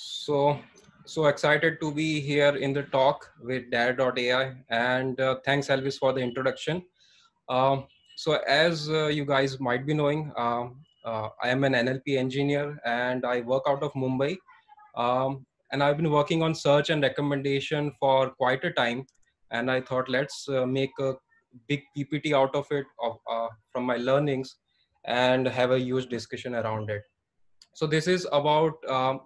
So, so excited to be here in the talk with dair.ai and uh, thanks Elvis for the introduction. Um, so as uh, you guys might be knowing, um, uh, I am an NLP engineer and I work out of Mumbai. Um, and I've been working on search and recommendation for quite a time. And I thought let's uh, make a big PPT out of it of, uh, from my learnings and have a huge discussion around it. So this is about um,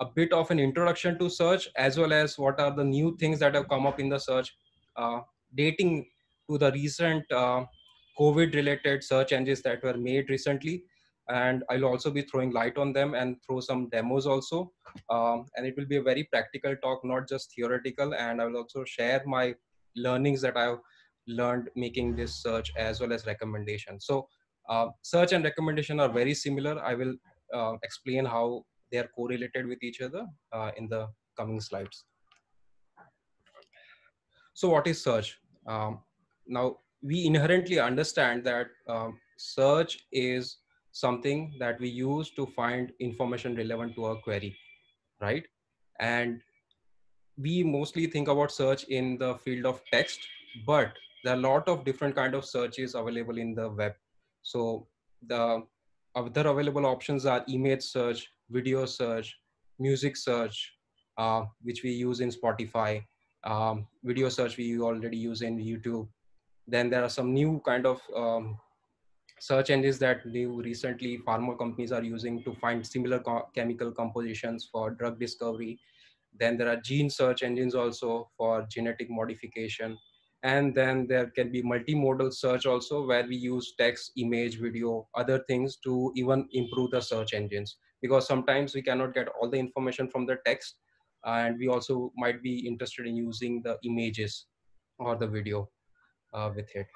a bit of an introduction to search as well as what are the new things that have come up in the search uh, dating to the recent uh, covid related search engines that were made recently. And i'll also be throwing light on them and throw some demos also. Um, and it will be a very practical talk not just theoretical. And i will also share my learnings that i've learned making this search as well as recommendation so uh, search and recommendation are very similar. I will uh, explain how they are correlated with each other uh, in the coming slides. So what is search? Um, now, we inherently understand that um, search is something that we use to find information relevant to our query, right? And we mostly think about search in the field of text, but there are a lot of different kind of searches available in the web. So the other available options are image search, video search, music search, uh, which we use in Spotify, um, video search we already use in YouTube. Then there are some new kind of um, search engines that new recently pharma companies are using to find similar co chemical compositions for drug discovery. Then there are gene search engines also for genetic modification. And then there can be multimodal search also where we use text, image, video, other things to even improve the search engines because sometimes we cannot get all the information from the text and we also might be interested in using the images or the video uh, with it.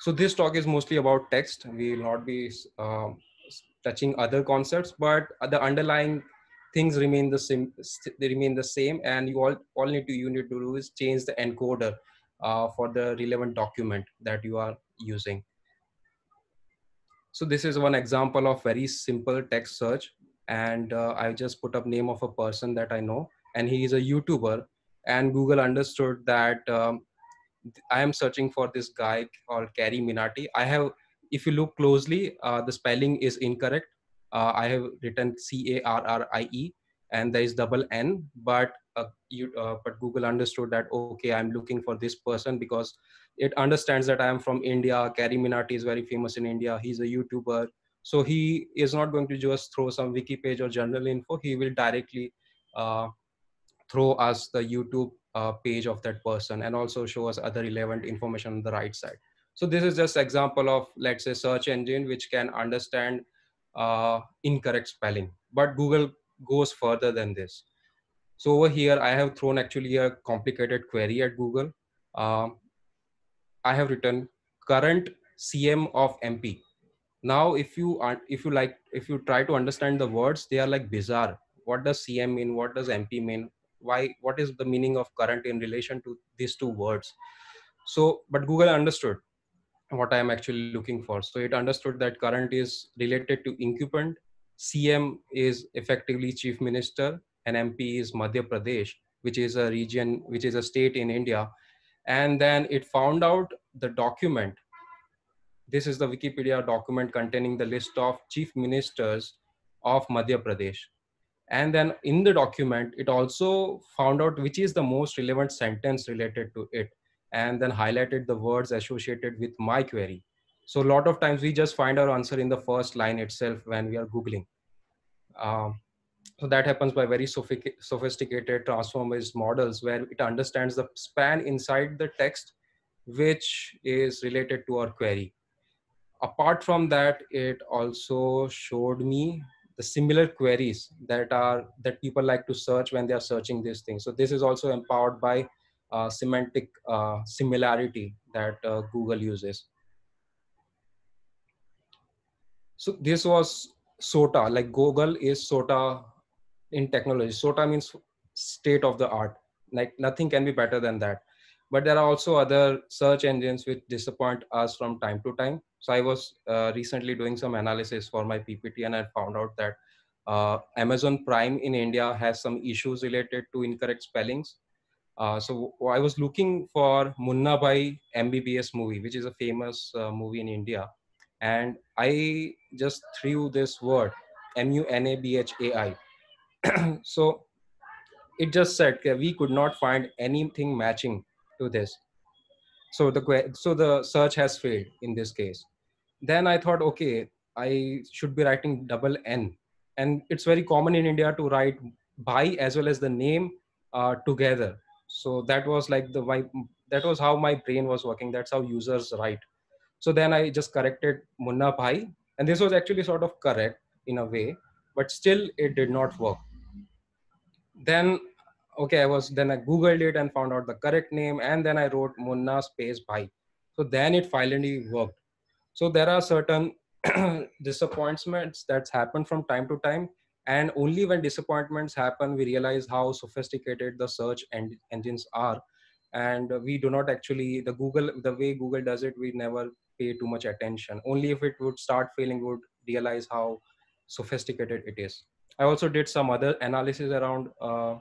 So this talk is mostly about text. We will not be um, touching other concepts, but the underlying things remain the same. They remain the same, and you all all need to you need to do is change the encoder uh, for the relevant document that you are using. So this is one example of very simple text search. And uh, I just put up name of a person that I know and he is a YouTuber and Google understood that um, I am searching for this guy called CarryMinati. I have, if you look closely, uh, the spelling is incorrect. Uh, I have written C-A-R-R-I-E and there is double N, but uh, you, uh, but Google understood that okay, I'm looking for this person because it understands that I am from India. CarryMinati is very famous in India. He's a YouTuber, so he is not going to just throw some wiki page or general info. He will directly uh, throw us the YouTube uh, page of that person and also show us other relevant information on the right side. So this is just example of let's say search engine which can understand uh, incorrect spelling, but Google goes further than this. So over here, I have thrown actually a complicated query at Google. Um, I have written current CM of MP. Now, if you are, if you like, if you try to understand the words, they are like bizarre. What does CM mean? What does MP mean? Why? What is the meaning of current in relation to these two words? So, but Google understood what I am actually looking for. So it understood that current is related to incumbent, CM is effectively chief minister, and MP is Madhya Pradesh, which is a region, which is a state in India. And then it found out the document. This is the Wikipedia document containing the list of chief ministers of Madhya Pradesh. And then in the document, it also found out which is the most relevant sentence related to it, and then highlighted the words associated with my query. So a lot of times we just find our answer in the first line itself when we are Googling. Um, so that happens by very sophisticated transformers models where it understands the span inside the text which is related to our query. Apart from that it also showed me the similar queries that are that people like to search when they are searching these things. So this is also empowered by uh, semantic uh, similarity that uh, google uses. So this was sota like google is sota in technology. SOTA means state of the art. Like nothing can be better than that. But there are also other search engines which disappoint us from time to time. So I was uh, recently doing some analysis for my PPT and I found out that uh, Amazon Prime in India has some issues related to incorrect spellings. Uh, so I was looking for Munna Bhai MBBS movie, which is a famous uh, movie in India, and I just threw this word M U N A B H A I. so it just said we could not find anything matching to this. So the so the search has failed in this case. Then I thought, okay, I should be writing double N. And it's very common in india to write by as well as the name uh, together. So that was like the that was how my brain was working. That's how users write. So then i just corrected munna bhai. And this was actually sort of correct in a way but still it did not work then okay i was then i googled it and found out the correct name and then i wrote munna space bhai. So then it finally worked. So there are certain disappointments that's happened from time to time and only when disappointments happen we realize how sophisticated the search en- engines are. And we do not actually the google the way google does it we never pay too much attention. Only if it would start failing would realize how sophisticated it is i also did some other analysis around uh,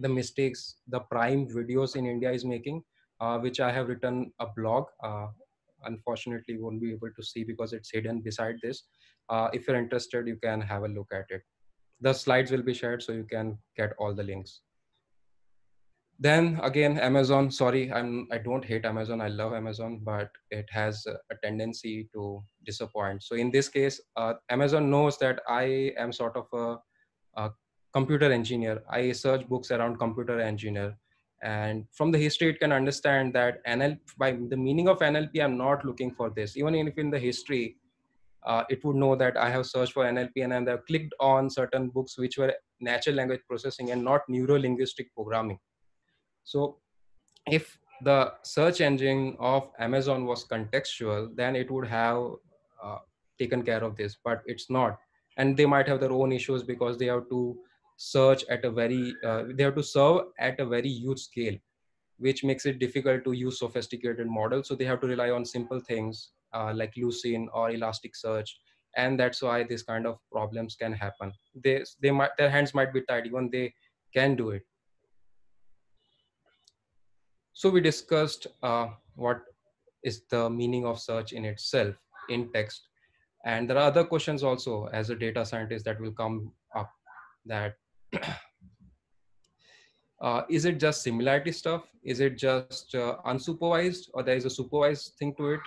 the mistakes the prime videos in india is making uh, which i have written a blog uh, unfortunately won't be able to see because it's hidden beside this. Uh, if you're interested, you can have a look at it. The slides will be shared so you can get all the links. Then again, Amazon, sorry, I'm, I don't hate Amazon. I love Amazon, but it has a tendency to disappoint. So in this case, uh, Amazon knows that I am sort of a, a computer engineer. I search books around computer engineer and from the history it can understand that nlp by the meaning of nlp i'm not looking for this even if in the history uh, it would know that i have searched for nlp and i have clicked on certain books which were natural language processing and not neuro linguistic programming so if the search engine of amazon was contextual then it would have uh, taken care of this but it's not. And they might have their own issues because they have to search at a very uh, they have to serve at a very huge scale which makes it difficult to use sophisticated models. So they have to rely on simple things uh, like lucene or elasticsearch and that's why this kind of problems can happen. They they might their hands might be tied. Even they can do it so we discussed uh, what is the meaning of search in itself in text and there are other questions also as a data scientist that will come up that uh, is it just similarity stuff? Is it just uh, unsupervised or there is a supervised thing to it?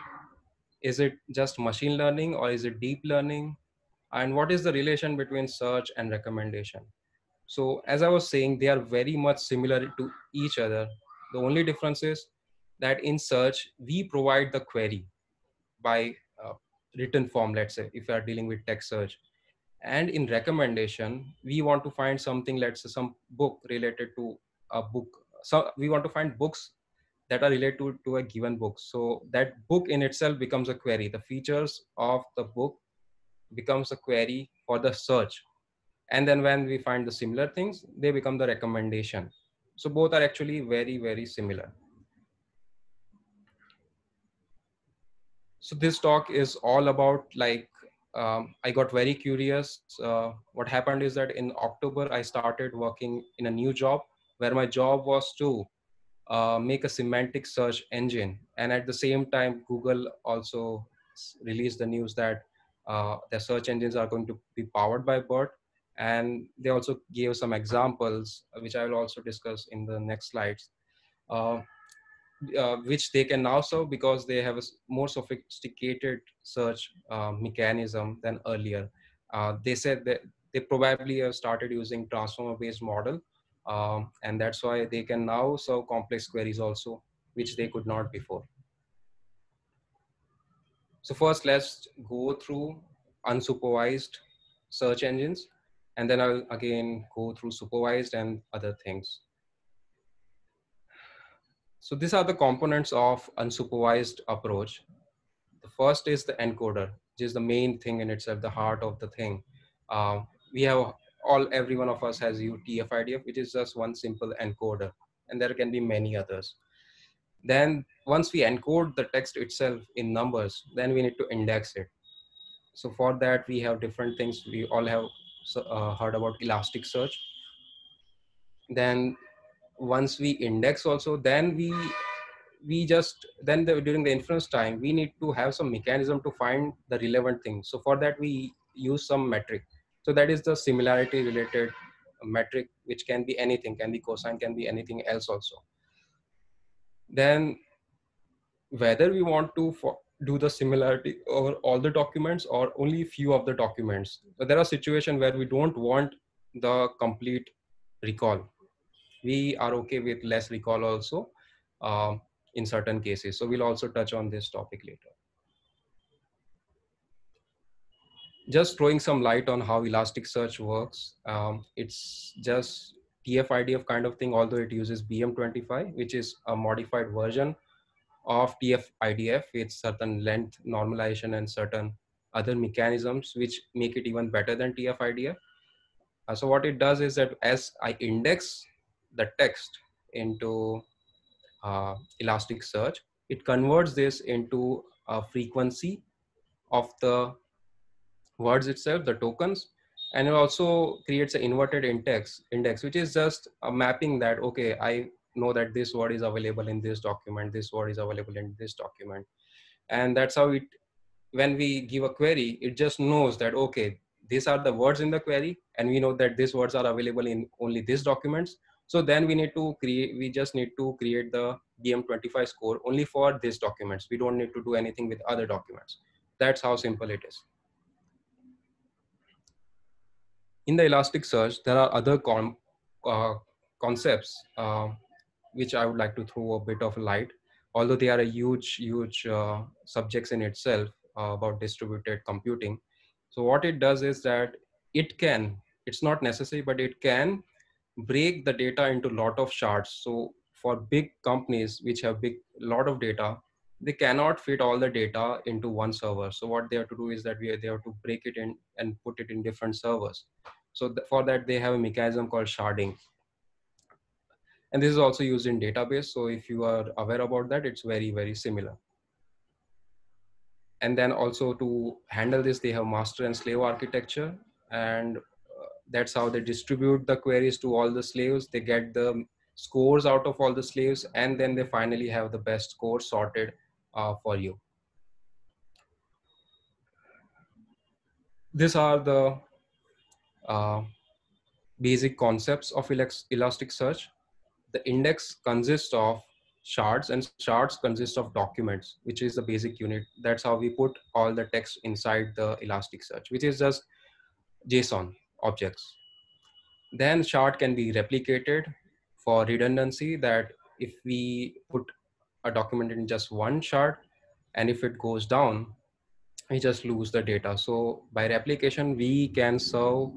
Is it just machine learning or is it deep learning? And what is the relation between search and recommendation? So as I was saying, they are very much similar to each other. The only difference is that in search, we provide the query by uh, written form, let's say, if you are dealing with text search. And in recommendation we want to find something let's say some book related to a book. So we want to find books that are related to, to a given book. So that book in itself becomes a query. The features of the book becomes a query for the search. And then when we find the similar things they become the recommendation so both are actually very very similar so this talk is all about like um, I got very curious. Uh, what happened is that in October, I started working in a new job where my job was to uh, make a semantic search engine. And at the same time, Google also released the news that uh, their search engines are going to be powered by BERT. And they also gave some examples, which I will also discuss in the next slides. Uh, uh, which they can now serve because they have a more sophisticated search uh, mechanism than earlier. Uh, they said that they probably have started using transformer-based model, um, and that's why they can now serve complex queries also, which they could not before. So first, let's go through unsupervised search engines, and then I'll again go through supervised and other things. So these are the components of unsupervised approach. The first is the encoder, which is the main thing in itself, the heart of the thing. Uh, we have all, every one of us has UTF-IDF, which is just one simple encoder, and there can be many others. Then once we encode the text itself in numbers, then we need to index it. So for that, we have different things. We all have uh, heard about Elasticsearch. Then once we index also, then we we just then the, during the inference time we need to have some mechanism to find the relevant things. So for that we use some metric. So that is the similarity related metric, which can be anything, can be cosine, can be anything else also. Then whether we want to do the similarity over all the documents or only few of the documents. So there are situations where we don't want the complete recall. We are okay with less recall also um, in certain cases. So we'll also touch on this topic later. Just throwing some light on how Elasticsearch works. Um, it's just TF-IDF kind of thing, although it uses BM25, which is a modified version of TF-IDF with certain length normalization and certain other mechanisms which make it even better than TF-IDF. Uh, so what it does is that as I index the text into uh, Elasticsearch, it converts this into a frequency of the words itself, the tokens, and it also creates an inverted index, index, which is just a mapping that, okay, I know that this word is available in this document this word is available in this document. And that's how it when we give a query it just knows that okay these are the words in the query and we know that these words are available in only these documents. So then we need to create we just need to create the bm25 score only for these documents. We don't need to do anything with other documents. That's how simple it is. In the elasticsearch there are other com, uh, concepts uh, which I would like to throw a bit of light, although they are a huge, huge uh, subjects in itself uh, about distributed computing. So what it does is that it can, it's not necessary, but it can break the data into a lot of shards. So for big companies which have big lot of data, they cannot fit all the data into one server. So what they have to do is that we, they have to break it in and put it in different servers. So th for that, they have a mechanism called sharding. And this is also used in database. So if you are aware about that, it's very, very similar. And then also to handle this, they have master and slave architecture. And uh, that's how they distribute the queries to all the slaves. They get the scores out of all the slaves, and then they finally have the best score sorted uh, for you. These are the uh, basic concepts of Elasticsearch the index consists of shards and shards consist of documents, which is the basic unit. That's how we put all the text inside the Elasticsearch, which is just JSON objects. Then shard can be replicated for redundancy that if we put a document in just one shard and if it goes down, we just lose the data. So by replication, we can serve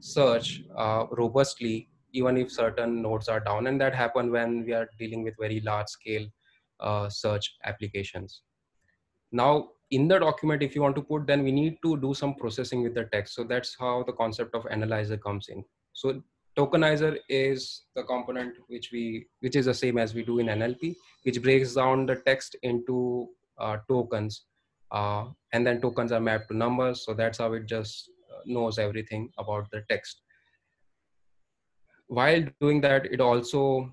search uh, robustly even if certain nodes are down. And that happen when we are dealing with very large scale uh, search applications. Now in the document if you want to put then we need to do some processing with the text. So that's how the concept of analyzer comes in. So tokenizer is the component which we which is the same as we do in nlp which breaks down the text into uh, tokens uh, and then tokens are mapped to numbers. So that's how it just uh, knows everything about the text while doing that, it also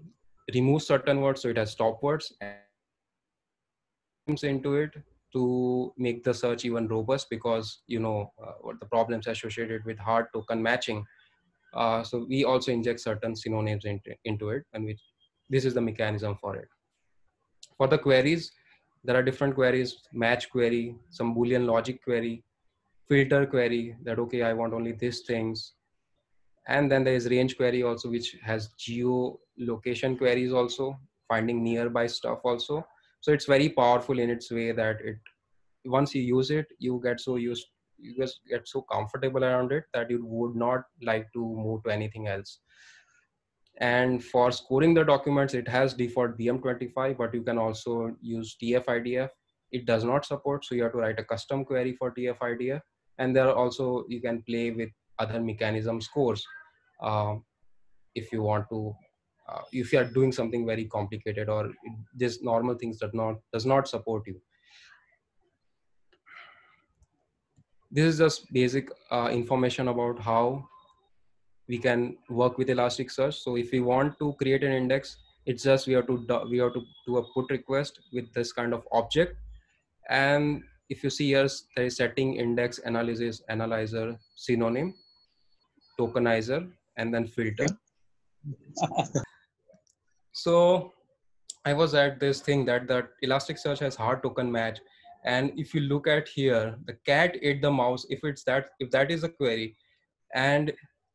removes certain words, so it has stop words into it to make the search even robust because you know uh, what the problems associated with hard token matching. Uh, so we also inject certain synonyms into, into it, and this is the mechanism for it. For the queries, there are different queries: match query, some Boolean logic query, filter query. That okay, I want only these things and then there is range query also which has geo location queries also finding nearby stuff also. So it's very powerful in its way that it once you use it you get so used you just get so comfortable around it that you would not like to move to anything else. And for scoring the documents it has default bm25 but you can also use tf-idf it does not support so you have to write a custom query for tf-idf and there are also you can play with other mechanism scores uh, if you want to uh, if you are doing something very complicated or just normal things that not does not support you this is just basic uh, information about how we can work with Elasticsearch. So if we want to create an index, it's just we have to we have to do a put request with this kind of object. And if you see here, there is setting index analysis analyzer synonym tokenizer and then filter. so I was at this thing that that Elasticsearch has hard token match. And if you look at here, the cat ate the mouse. If it's that, if that is a query, and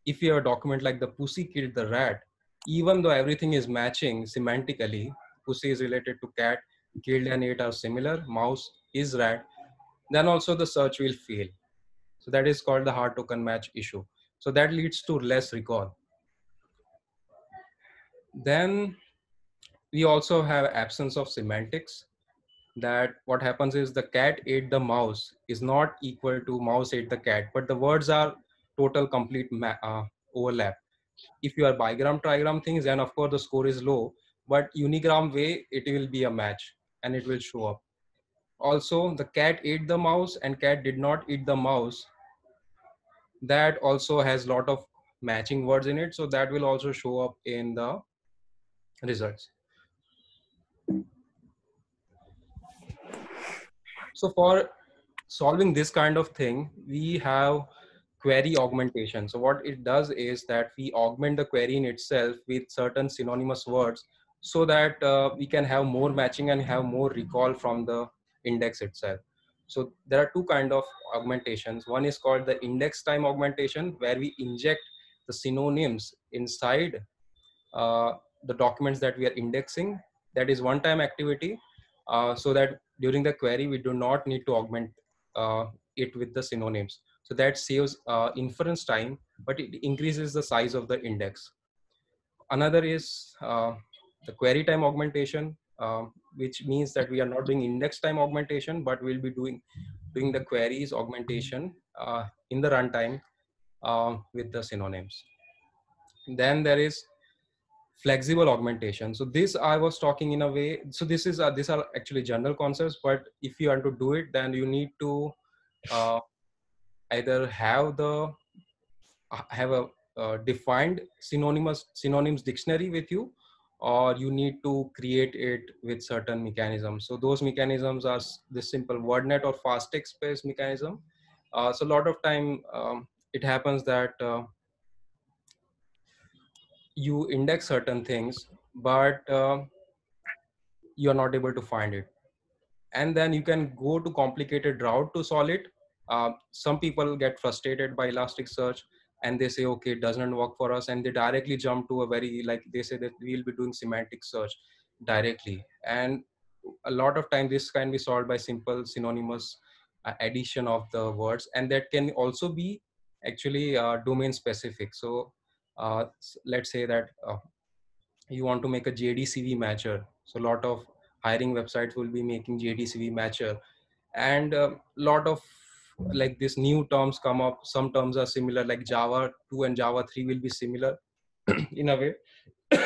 if you have a document like the pussy killed the rat, even though everything is matching semantically, pussy is related to cat, killed and ate are similar, mouse is rat, then also the search will fail. So that is called the hard token match issue. So that leads to less recall. Then we also have absence of semantics that what happens is the cat ate the mouse is not equal to mouse ate the cat, but the words are total complete uh, overlap. If you are bigram trigram things, then of course the score is low, but unigram way, it will be a match and it will show up. Also, the cat ate the mouse and cat did not eat the mouse. That also has lot of matching words in it. So that will also show up in the results. So for solving this kind of thing, we have query augmentation. So what it does is that we augment the query in itself with certain synonymous words so that uh, we can have more matching and have more recall from the index itself. So there are two kind of augmentations. One is called the index time augmentation where we inject the synonyms inside uh, the documents that we are indexing. That is one time activity uh, so that during the query, we do not need to augment uh, it with the synonyms. So that saves uh, inference time, but it increases the size of the index. Another is uh, the query time augmentation, um, which means that we are not doing index time augmentation, but we'll be doing, doing the queries augmentation uh, in the runtime uh, with the synonyms. Then there is flexible augmentation so this i was talking in a way so this is uh, these are actually general concepts but if you want to do it then you need to uh, either have the uh, have a defined synonymous synonyms dictionary with you or you need to create it with certain mechanisms so those mechanisms are the simple wordnet or fast text based mechanism uh, so a lot of time um, it happens that uh, you index certain things, but uh, you're not able to find it. And then you can go to complicated route to solve it. Uh, some people get frustrated by Elasticsearch and they say, okay, it doesn't work for us. And they directly jump to a very, like they say that we'll be doing semantic search directly. And a lot of time this can be solved by simple synonymous uh, addition of the words. And that can also be actually uh, domain specific. So uh, let's say that uh, you want to make a JDCV matcher. So a lot of hiring websites will be making JDCV matcher and a uh, lot of like this new terms come up. Some terms are similar like Java 2 and Java 3 will be similar in a way.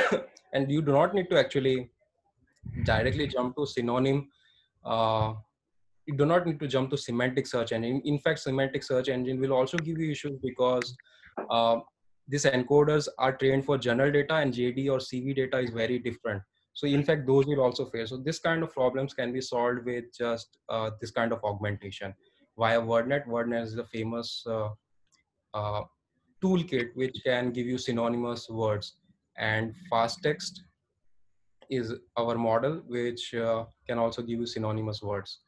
and you do not need to actually directly jump to synonym uh, you do not need to jump to semantic search engine. In fact, semantic search engine will also give you issues because uh, these encoders are trained for general data and JD or CV data is very different. So in fact, those will also fail. So this kind of problems can be solved with just uh, this kind of augmentation via WordNet. WordNet is the famous uh, uh, toolkit which can give you synonymous words and fast text is our model which uh, can also give you synonymous words.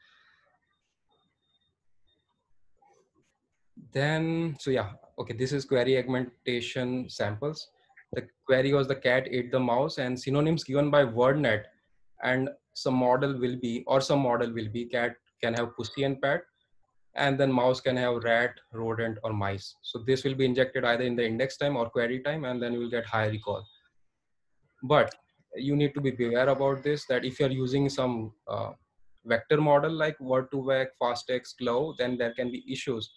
Then, so yeah, okay, this is query augmentation samples. The query was the cat ate the mouse and synonyms given by WordNet and some model will be, or some model will be cat can have pussy and pet and then mouse can have rat, rodent or mice. So this will be injected either in the index time or query time and then you will get high recall. But you need to be aware about this that if you're using some uh, vector model like word2vec, fasttext, GloVe, then there can be issues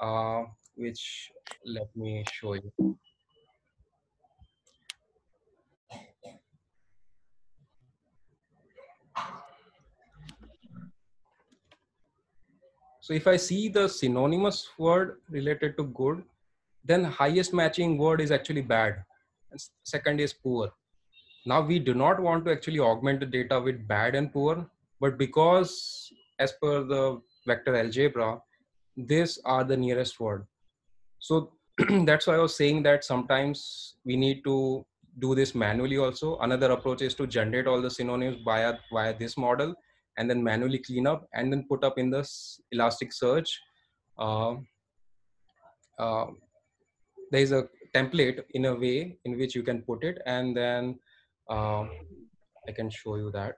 uh, which let me show you. So if I see the synonymous word related to good, then highest matching word is actually bad. And second is poor. Now we do not want to actually augment the data with bad and poor, but because as per the vector algebra, these are the nearest word. So that's why I was saying that sometimes we need to do this manually also. Another approach is to generate all the synonyms via, via this model and then manually clean up and then put up in this Elasticsearch. Uh, uh, there is a template in a way in which you can put it and then uh, I can show you that.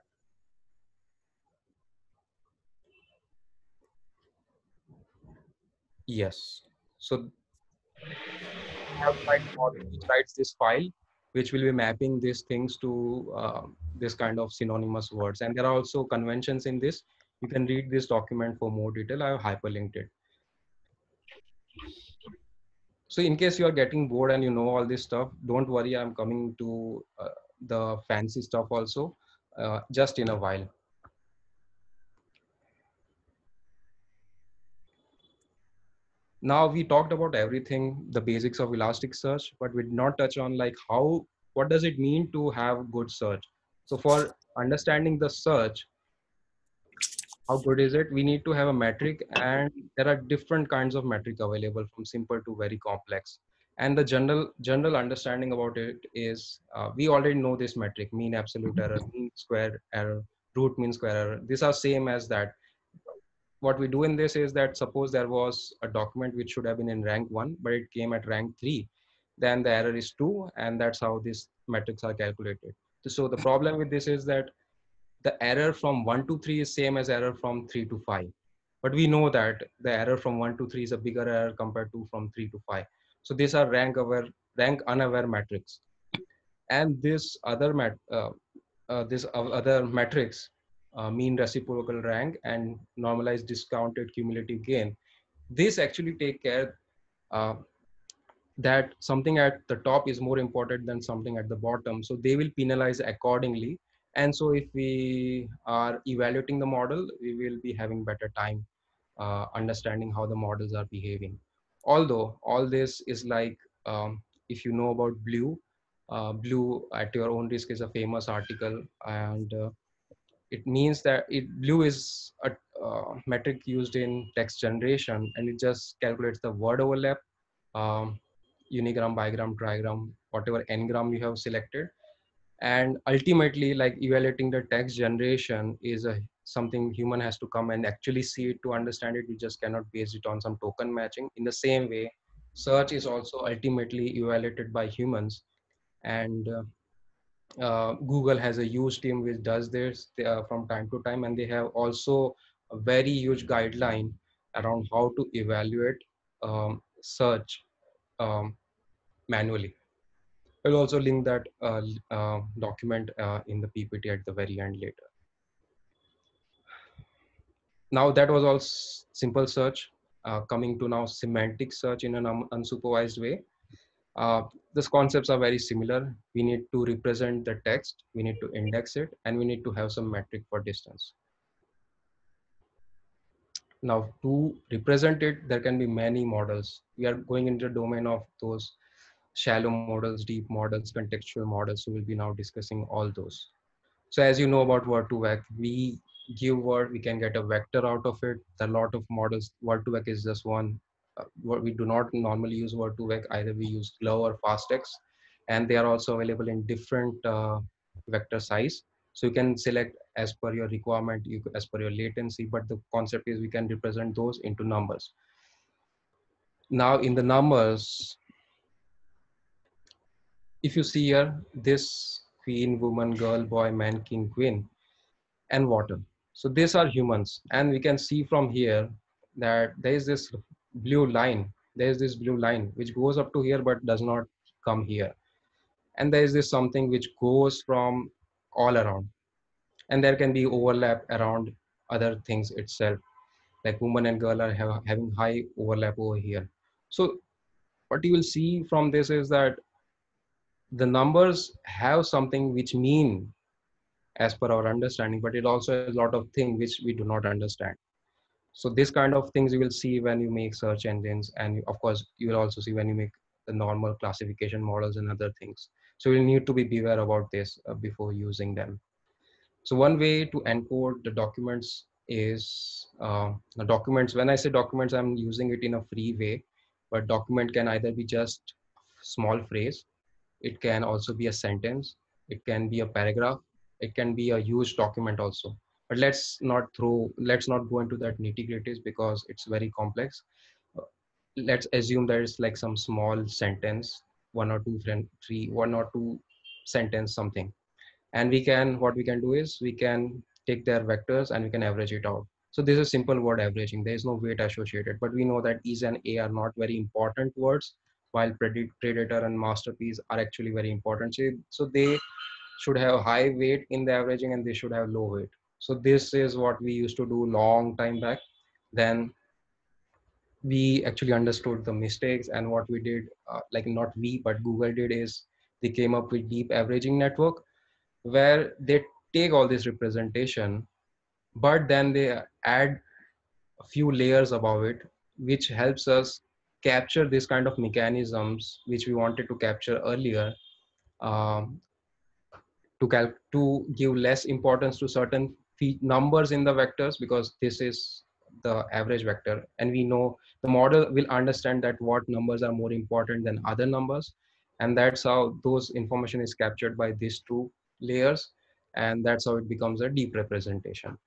Yes. So have which writes this file, which will be mapping these things to uh, this kind of synonymous words. And there are also conventions in this. You can read this document for more detail. I have hyperlinked it. So in case you are getting bored and you know all this stuff, don't worry. I'm coming to uh, the fancy stuff also uh, just in a while. Now we talked about everything the basics of elasticsearch but we did not touch on like how what does it mean to have good search? So for understanding the search how good is it? We need to have a metric and there are different kinds of metric available from simple to very complex. And the general general understanding about it is uh, we already know this metric mean absolute error mean square error root mean square error. These are same as that what we do in this is that suppose there was a document which should have been in rank one, but it came at rank three, then the error is two, and that's how these metrics are calculated. So the problem with this is that the error from one to three is same as error from three to five. But we know that the error from one to three is a bigger error compared to from three to five. So these are rank aware, rank unaware metrics. And this other mat, uh, uh, this other metrics uh, mean reciprocal rank and normalized discounted cumulative gain. This actually take care uh, that something at the top is more important than something at the bottom. So they will penalize accordingly. And so if we are evaluating the model, we will be having better time uh, understanding how the models are behaving. Although all this is like, um, if you know about BLEU, uh, BLEU at your own risk is a famous article and uh, it means that it BLEU is a uh, metric used in text generation and it just calculates the word overlap um, unigram bigram trigram whatever n-gram you have selected. And ultimately like evaluating the text generation is a something human has to come and actually see it to understand it. We just cannot base it on some token matching. In the same way search is also ultimately evaluated by humans. And uh, uh, Google has a huge team which does this uh, from time to time, and they have also a very huge guideline around how to evaluate um, search um, manually. I'll also link that uh, uh document uh, in the PPT at the very end later. Now that was all simple search. Uh, coming to now semantic search in an unsupervised way. Uh, these concepts are very similar. We need to represent the text, we need to index it, and we need to have some metric for distance. Now to represent it, there can be many models. We are going into the domain of those shallow models, deep models, contextual models. So we'll be now discussing all those. So as you know about word2vec, we give word, we can get a vector out of it. There are a lot of models. Word2vec is just one we do not normally use Word2Vec. Either we use GloVe or FastText, and they are also available in different uh, vector size. So you can select as per your requirement, you, as per your latency, but the concept is we can represent those into numbers. Now in the numbers, if you see here, this queen, woman, girl, boy, man, king, queen, and water. So these are humans. And we can see from here that there is this blue line. There's this blue line which goes up to here but does not come here. And there is this something which goes from all around. And there can be overlap around other things itself. Like woman and girl are have, having high overlap over here. So what you will see from this is that the numbers have something which mean as per our understanding but it also has a lot of things which we do not understand so this kind of things you will see when you make search engines and of course you will also see when you make the normal classification models and other things. So you need to be beware about this uh, before using them. So one way to encode the documents is uh, the documents when i say documents i'm using it in a free way but document can either be just small phrase it can also be a sentence it can be a paragraph it can be a huge document also but let's not throw let's not go into that nitty gritties because it's very complex. Uh, let's assume there is like some small sentence one or two three one or two sentence something. And we can what we can do is we can take their vectors and we can average it out. So this is simple word averaging. There is no weight associated but we know that is and a are not very important words while predator and masterpiece are actually very important. So they should have high weight in the averaging and they should have low weight so this is what we used to do long time back. Then we actually understood the mistakes and what we did uh, like not we but google did is they came up with deep averaging network where they take all this representation but then they add a few layers above it which helps us capture this kind of mechanisms which we wanted to capture earlier um, to cal- to give less importance to certain numbers in the vectors because this is the average vector. And we know the model will understand that what numbers are more important than other numbers. And that's how those information is captured by these two layers. And that's how it becomes a deep representation.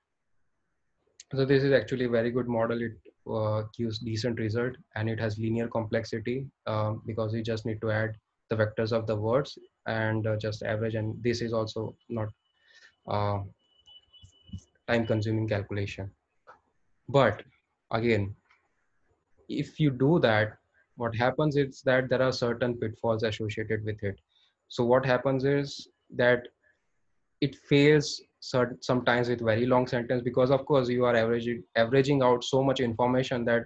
So this is actually a very good model. It uh, gives decent result and it has linear complexity um, because you just need to add the vectors of the words and uh, just average. And this is also not uh, time consuming calculation. But again if you do that what happens is that there are certain pitfalls associated with it. So what happens is that it fails sometimes with very long sentence because of course you are averaging averaging out so much information that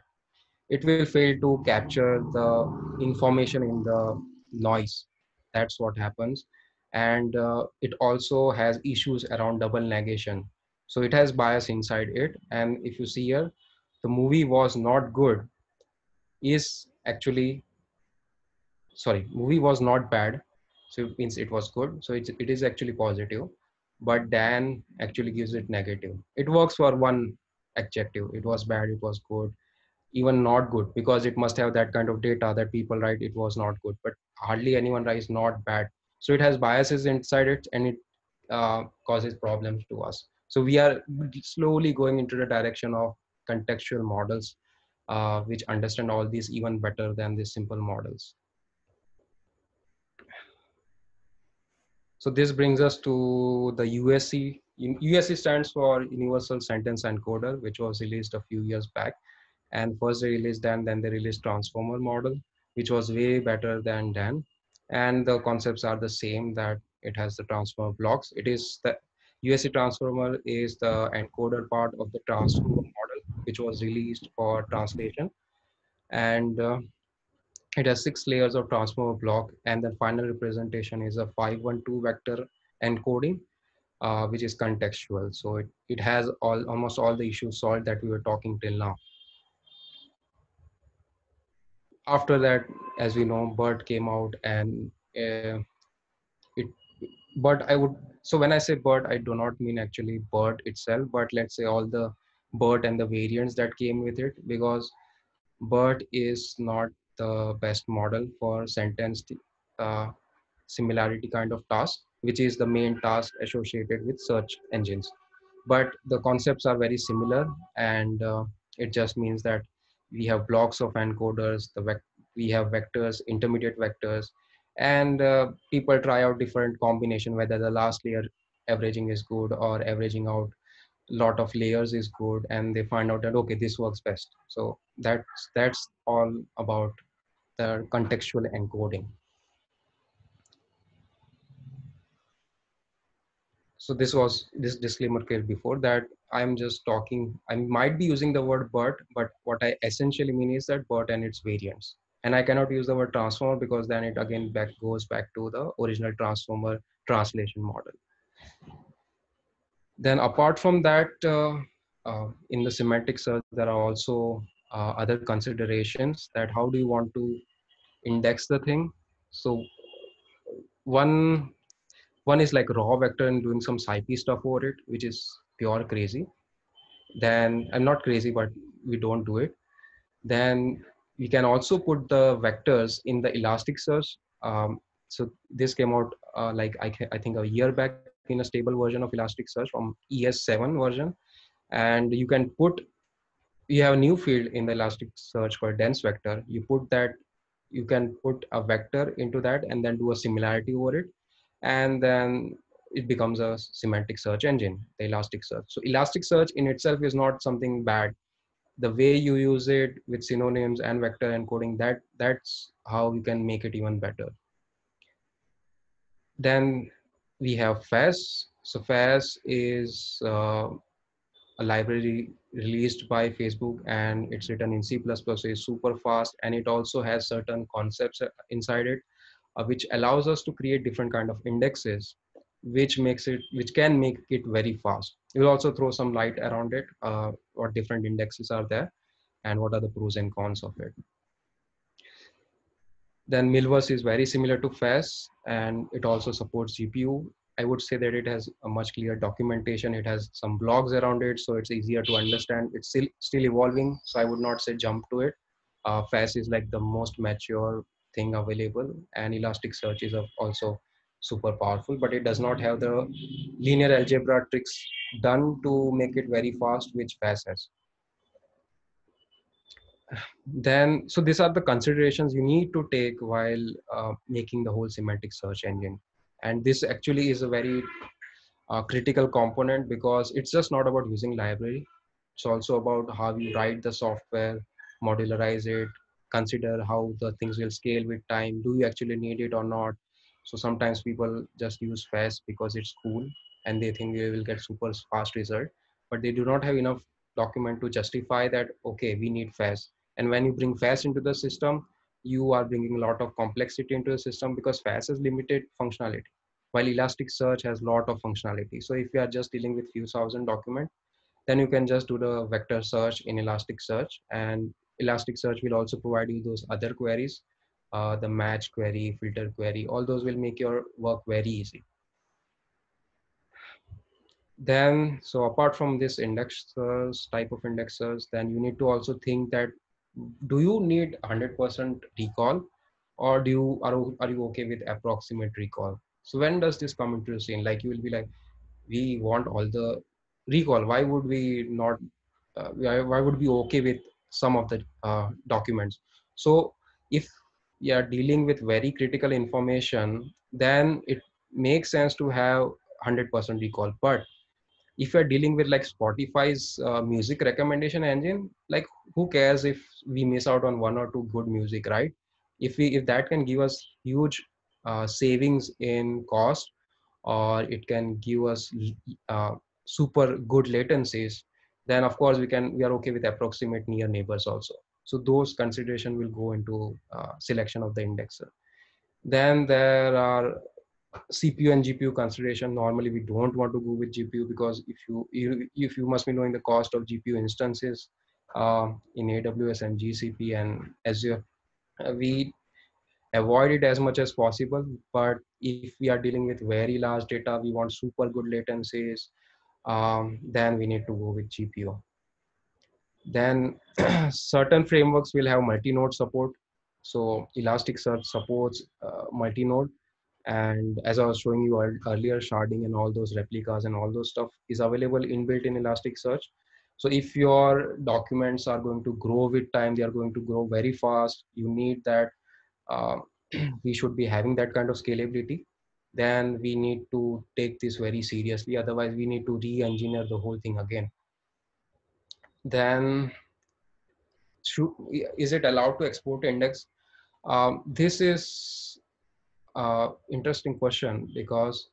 it will fail to capture the information in the noise. That's what happens. And uh, it also has issues around double negation so it has bias inside it. And if you see here the movie was not good is actually sorry movie was not bad. So it means it was good. So it, it is actually positive but DAN actually gives it negative. It works for one adjective. It was bad it was good even not good because it must have that kind of data that people write it was not good but hardly anyone writes not bad. So it has biases inside it and it uh, causes problems to us so we are slowly going into the direction of contextual models uh, which understand all these even better than the simple models so this brings us to the USE USE stands for universal sentence encoder which was released a few years back and first they released DAN, then they released transformer model, which was way better than DAN. And the concepts are the same that it has the transformer blocks. It is the USE transformer is the encoder part of the transformer model, which was released for translation. And uh, it has six layers of transformer block. And the final representation is a 512 vector encoding, uh, which is contextual. So it, it has all almost all the issues solved that we were talking till now after that as we know BERT came out and uh, but i would so when i say BERT i do not mean actually BERT itself but let's say all the BERT and the variants that came with it because BERT is not the best model for sentence uh, similarity kind of task which is the main task associated with search engines. But the concepts are very similar and uh, it just means that we have blocks of encoders the we have vectors intermediate vectors and uh, people try out different combination whether the last layer averaging is good or averaging out lot of layers is good and they find out that okay this works best so that's that's all about the contextual encoding so this was this disclaimer came before that I'm just talking, I might be using the word BERT, but what I essentially mean is that BERT and its variants. And I cannot use the word transformer because then it again back goes back to the original transformer translation model. Then apart from that, uh, uh, in the semantic search, there are also uh, other considerations that how do you want to index the thing. So one one is like raw vector and doing some scipy stuff over it, which is pure crazy. Then I'm not crazy, but we don't do it. Then we can also put the vectors in the Elasticsearch. Um, so this came out uh, like I, I think a year back in a stable version of Elasticsearch from ES7 version. And you can put, you have a new field in the Elasticsearch called dense vector. You put that, you can put a vector into that and then do a similarity over it. And then it becomes a semantic search engine, the Elasticsearch. So Elasticsearch in itself is not something bad. The way you use it with synonyms and vector encoding, that that's how you can make it even better. Then we have FAISS. So FAISS is uh, a library released by Facebook and it's written in C++, so it's super fast and it also has certain concepts inside it, uh, which allows us to create different kind of indexes, which makes it, which can make it very fast. We'll also throw some light around it, uh, what different indexes are there and what are the pros and cons of it. Then Milvus is very similar to FAISS and it also supports GPU. I would say that it has a much clearer documentation. It has some blogs around it, so it's easier to understand. It's still still evolving, so I would not say jump to it. Uh, FAISS is like the most mature thing available, and Elasticsearch is also super powerful, but it does not have the linear algebra tricks done to make it very fast, which FAISS has. Then so these are the considerations you need to take while uh, making the whole semantic search engine. And this actually is a very uh, critical component because it's just not about using library. It's also about how you write the software modularize it consider how the things will scale with time. Do you actually need it or not so sometimes people just use FAISS because it's cool and they think they will get super fast result but they do not have enough document to justify that okay we need FAISS and when you bring FAISS into the system, you are bringing a lot of complexity into the system because FAISS has limited functionality, while Elasticsearch has lot of functionality. So if you are just dealing with few thousand document, then you can just do the vector search in Elasticsearch and Elasticsearch will also provide you those other queries, uh, the match query, filter query, all those will make your work very easy. Then, so apart from this indexers, type of indexers, then you need to also think that do you need 100% recall or do you are, are you okay with approximate recall? So when does this come into the scene? Like you will be like we want all the recall. Why would we not uh, why, would we okay with some of the uh, documents? So if you are dealing with very critical information then it makes sense to have 100% recall. But if you're dealing with like spotify's uh, music recommendation engine like who cares if we miss out on one or two good music right? If we if that can give us huge uh, savings in cost or it can give us uh, super good latencies then of course we can we are okay with approximate near neighbors also so those consideration will go into uh, selection of the indexer then there are CPU and GPU consideration, normally we don't want to go with GPU because if you, if you must be knowing the cost of GPU instances uh, in AWS and GCP and Azure, uh, we avoid it as much as possible. But if we are dealing with very large data, we want super good latencies, um, then we need to go with GPU. Then certain frameworks will have multi-node support. So Elasticsearch supports uh, multi-node. And as i was showing you earlier sharding and all those replicas and all those stuff is available inbuilt in elasticsearch so if your documents are going to grow with time they are going to grow very fast you need that uh, we should be having that kind of scalability then we need to take this very seriously. Otherwise we need to re-engineer the whole thing again then should, is it allowed to export index? Um, this is interesting question because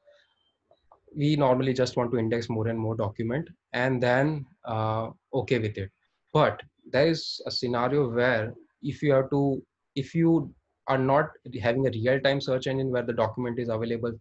we normally just want to index more and more document and then uh, okay with it. But there is a scenario where if you have to if you are not having a real-time search engine where the document is available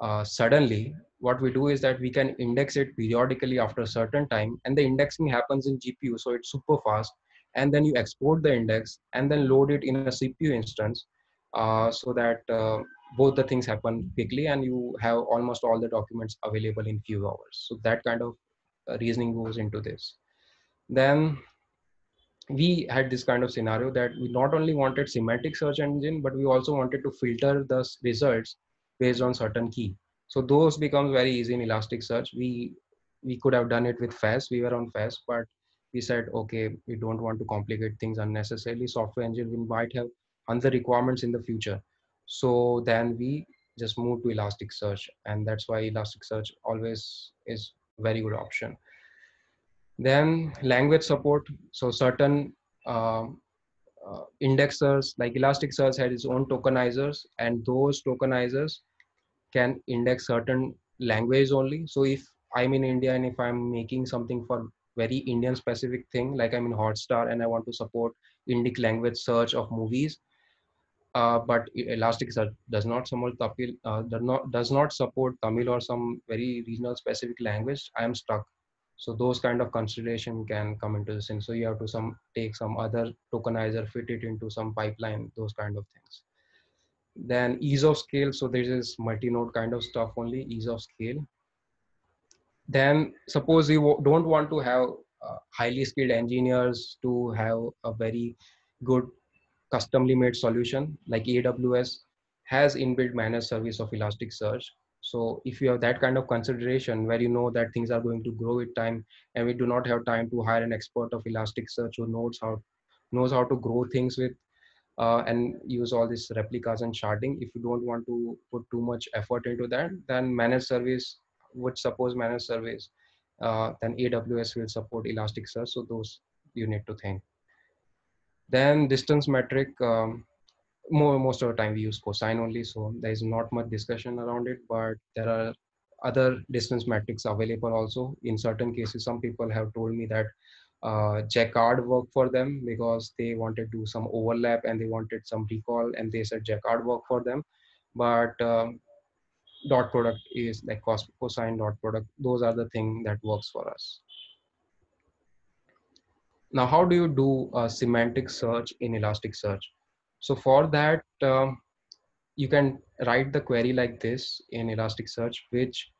uh, suddenly what we do is that we can index it periodically after a certain time and the indexing happens in gpu so it's super fast. And then you export the index and then load it in a cpu instance uh, so that uh, both the things happen quickly and you have almost all the documents available in few hours. So that kind of uh, reasoning goes into this. Then we had this kind of scenario that we not only wanted semantic search engine but we also wanted to filter the results based on certain key so those becomes very easy in elasticsearch we we could have done it with FAISS we were on FAISS but we said okay we don't want to complicate things unnecessarily. Software engine we might have other requirements in the future. So then we just move to elasticsearch and that's why elasticsearch always is very good option. Then language support. So certain uh, uh, indexers like elasticsearch had its own tokenizers and those tokenizers can index certain language only so if i'm in india and if i'm making something for very indian specific thing like i'm in hotstar and i want to support indic language search of movies uh, but Elasticsearch does not support Tamil, uh, does not does not support Tamil or some very regional specific language. I am stuck. So those kind of consideration can come into this, and so you have to some take some other tokenizer, fit it into some pipeline, those kind of things. Then ease of scale. So there is multi-node kind of stuff only ease of scale. Then suppose you don't want to have uh, highly skilled engineers to have a very good customly made solution like AWS has inbuilt managed service of Elasticsearch. So if you have that kind of consideration where you know that things are going to grow with time and we do not have time to hire an expert of Elasticsearch who knows how knows how to grow things with uh, and use all these replicas and sharding. If you don't want to put too much effort into that, then managed service would suppose managed service, uh, then AWS will support Elasticsearch. So those you need to think. Then distance metric, um, more, most of the time we use cosine only, so there is not much discussion around it, but there are other distance metrics available also. In certain cases, some people have told me that uh, Jaccard worked for them because they wanted to do some overlap and they wanted some recall and they said Jaccard worked for them. But um, dot product is like cos cosine dot product. Those are the thing that works for us. Now, how do you do a semantic search in Elasticsearch? So for that, um, you can write the query like this in Elasticsearch, which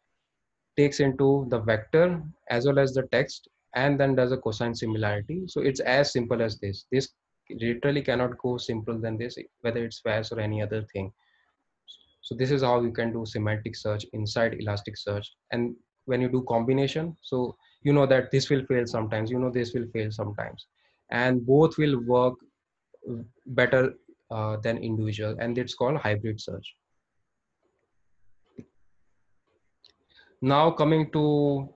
takes into the vector as well as the text and then does a cosine similarity. So it's as simple as this. This literally cannot go simpler than this, whether it's FAISS or any other thing. So this is how you can do semantic search inside Elasticsearch. And when you do combination, so you know that this will fail sometimes you know this will fail sometimes and both will work better uh, than individual and it's called hybrid search now coming to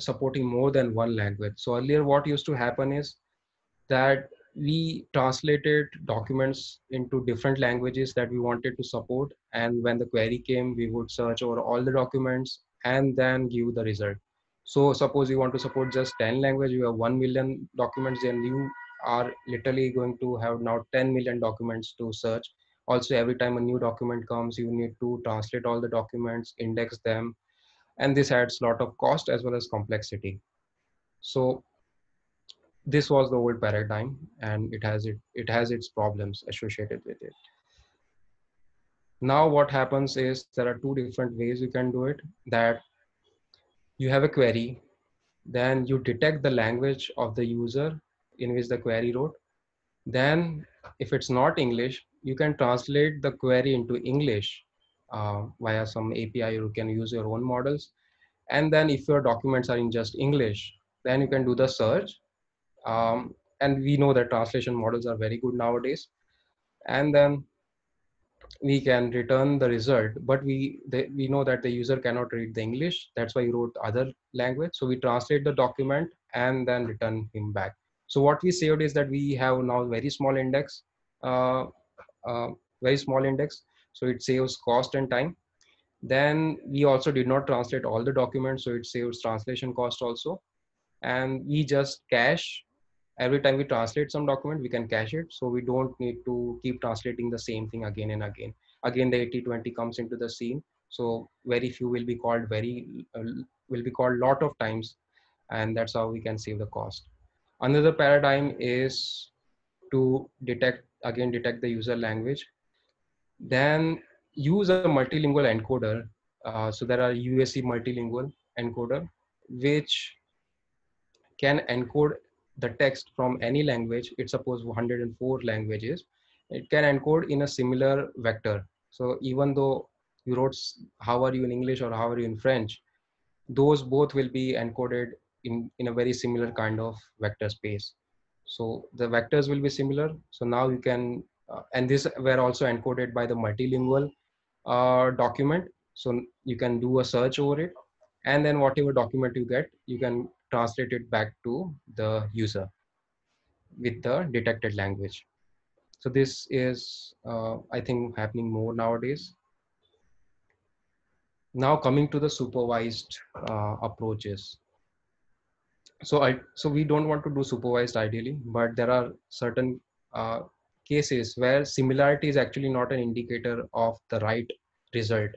supporting more than one language. So earlier what used to happen is that we translated documents into different languages that we wanted to support. And when the query came we would search over all the documents and then give the result. So suppose you want to support just 10 language, you have 1 million documents, and you are literally going to have now 10 million documents to search. Also, every time a new document comes, you need to translate all the documents, index them, and this adds a lot of cost as well as complexity. So this was the old paradigm and it has it it has its problems associated with it now what happens is there are two different ways you can do it that you have a query, then you detect the language of the user in which the query wrote. Then if it's not English, you can translate the query into English uh, via some API, you can use your own models. And then if your documents are in just English, then you can do the search. Um, and we know that translation models are very good nowadays. And then we can return the result but we they, we know that the user cannot read the english that's why he wrote other language so we translate the document and then return him back so what we saved is that we have now very small index uh, uh, very small index so it saves cost and time then we also did not translate all the documents so it saves translation cost also and we just cache every time we translate some document, we can cache it. So we don't need to keep translating the same thing again and again. Again, the 80-20 comes into the scene. So very few will be called very, uh, will be called lot of times. And that's how we can save the cost. Another paradigm is to detect, again, detect the user language. Then use a multilingual encoder. Uh, so there are USE multilingual encoder, which can encode the text from any language. It suppose 104 languages. It can encode in a similar vector. So even though you wrote how are you in English or how are you in French, those both will be encoded in, in a very similar kind of vector space. So the vectors will be similar. So now you can, and this were also encoded by the multilingual uh, document. So you can do a search over it. And then whatever document you get, you can translate it back to the user with the detected language. So this is, uh, I think, happening more nowadays. Now coming to the supervised uh, approaches. So I, so we don't want to do supervised ideally, but there are certain uh, cases where similarity is actually not an indicator of the right result.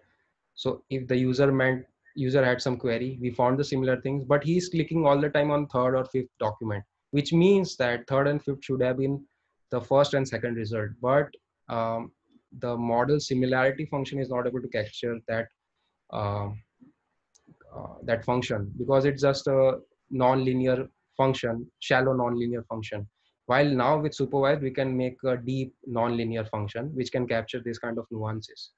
So if the user meant user had some query, we found the similar things, but he's clicking all the time on third or fifth document, which means that third and fifth should have been the first and second result. But um, the model similarity function is not able to capture that uh, uh, that function because it's just a non-linear function, shallow non-linear function. While now with supervised, we can make a deep non-linear function, which can capture this kind of nuances.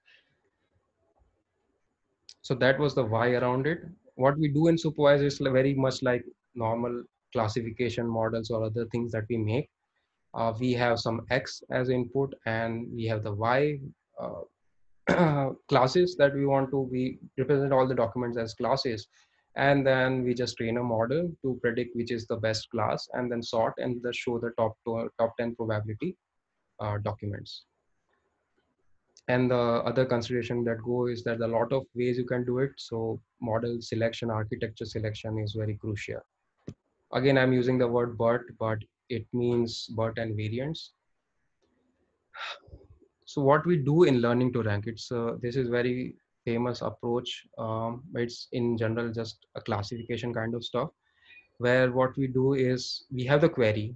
So that was the why around it. What we do in supervised is very much like normal classification models or other things that we make. Uh, we have some X as input and we have the Y uh, classes that we want to, we represent all the documents as classes. And then we just train a model to predict which is the best class and then sort and just show the top, to, top 10 probability uh, documents. And the other consideration that go is that a lot of ways you can do it. So model selection architecture selection is very crucial. Again i'm using the word BERT but it means BERT and variants so what we do in learning to rank it's uh, this is very famous approach um, it's in general just a classification kind of stuff where what we do is we have the query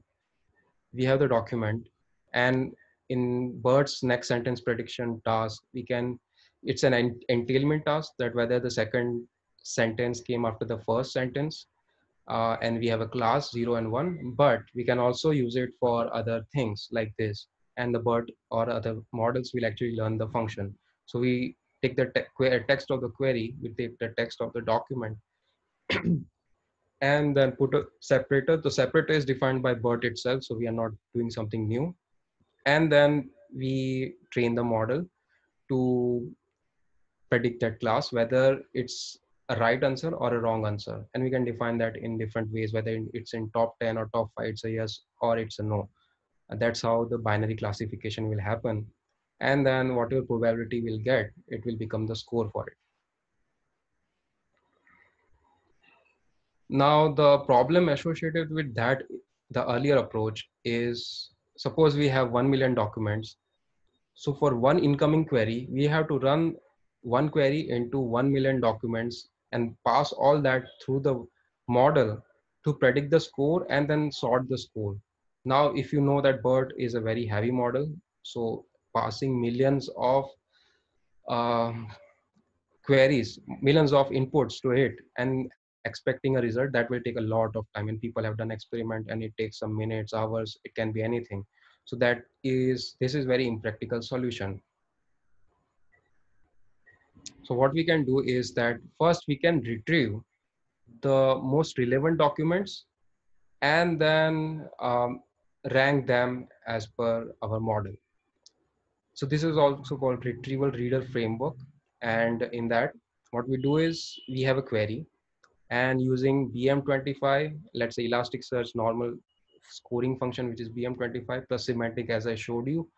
we have the document and in BERT's next sentence prediction task, we can, it's an entailment task that whether the second sentence came after the first sentence, uh, and we have a class zero and one, but we can also use it for other things like this. And the BERT or other models will actually learn the function. So we take the te text of the query, we take the text of the document, and then put a separator. The separator is defined by BERT itself, so we are not doing something new. And then we train the model to predict that class whether it's a right answer or a wrong answer. And we can define that in different ways whether it's in top 10 or top 5 it's a yes or it's a no. And that's how the binary classification will happen and then whatever probability we'll get it will become the score for it now the problem associated with that the earlier approach is suppose we have 1 million documents. So for one incoming query, we have to run one query into 1 million documents and pass all that through the model to predict the score and then sort the score. Now, if you know that BERT is a very heavy model, so passing millions of uh, queries, millions of inputs to it and expecting a result that will take a lot of time. And people have done experiment and it takes some minutes hours it can be anything. So that is this is very impractical solution. So what we can do is that first we can retrieve the most relevant documents and then um, rank them as per our model so this is also called retrieval reader framework and in that what we do is we have a query and using BM25, let's say Elasticsearch normal scoring function, which is BM25 plus semantic, as I showed you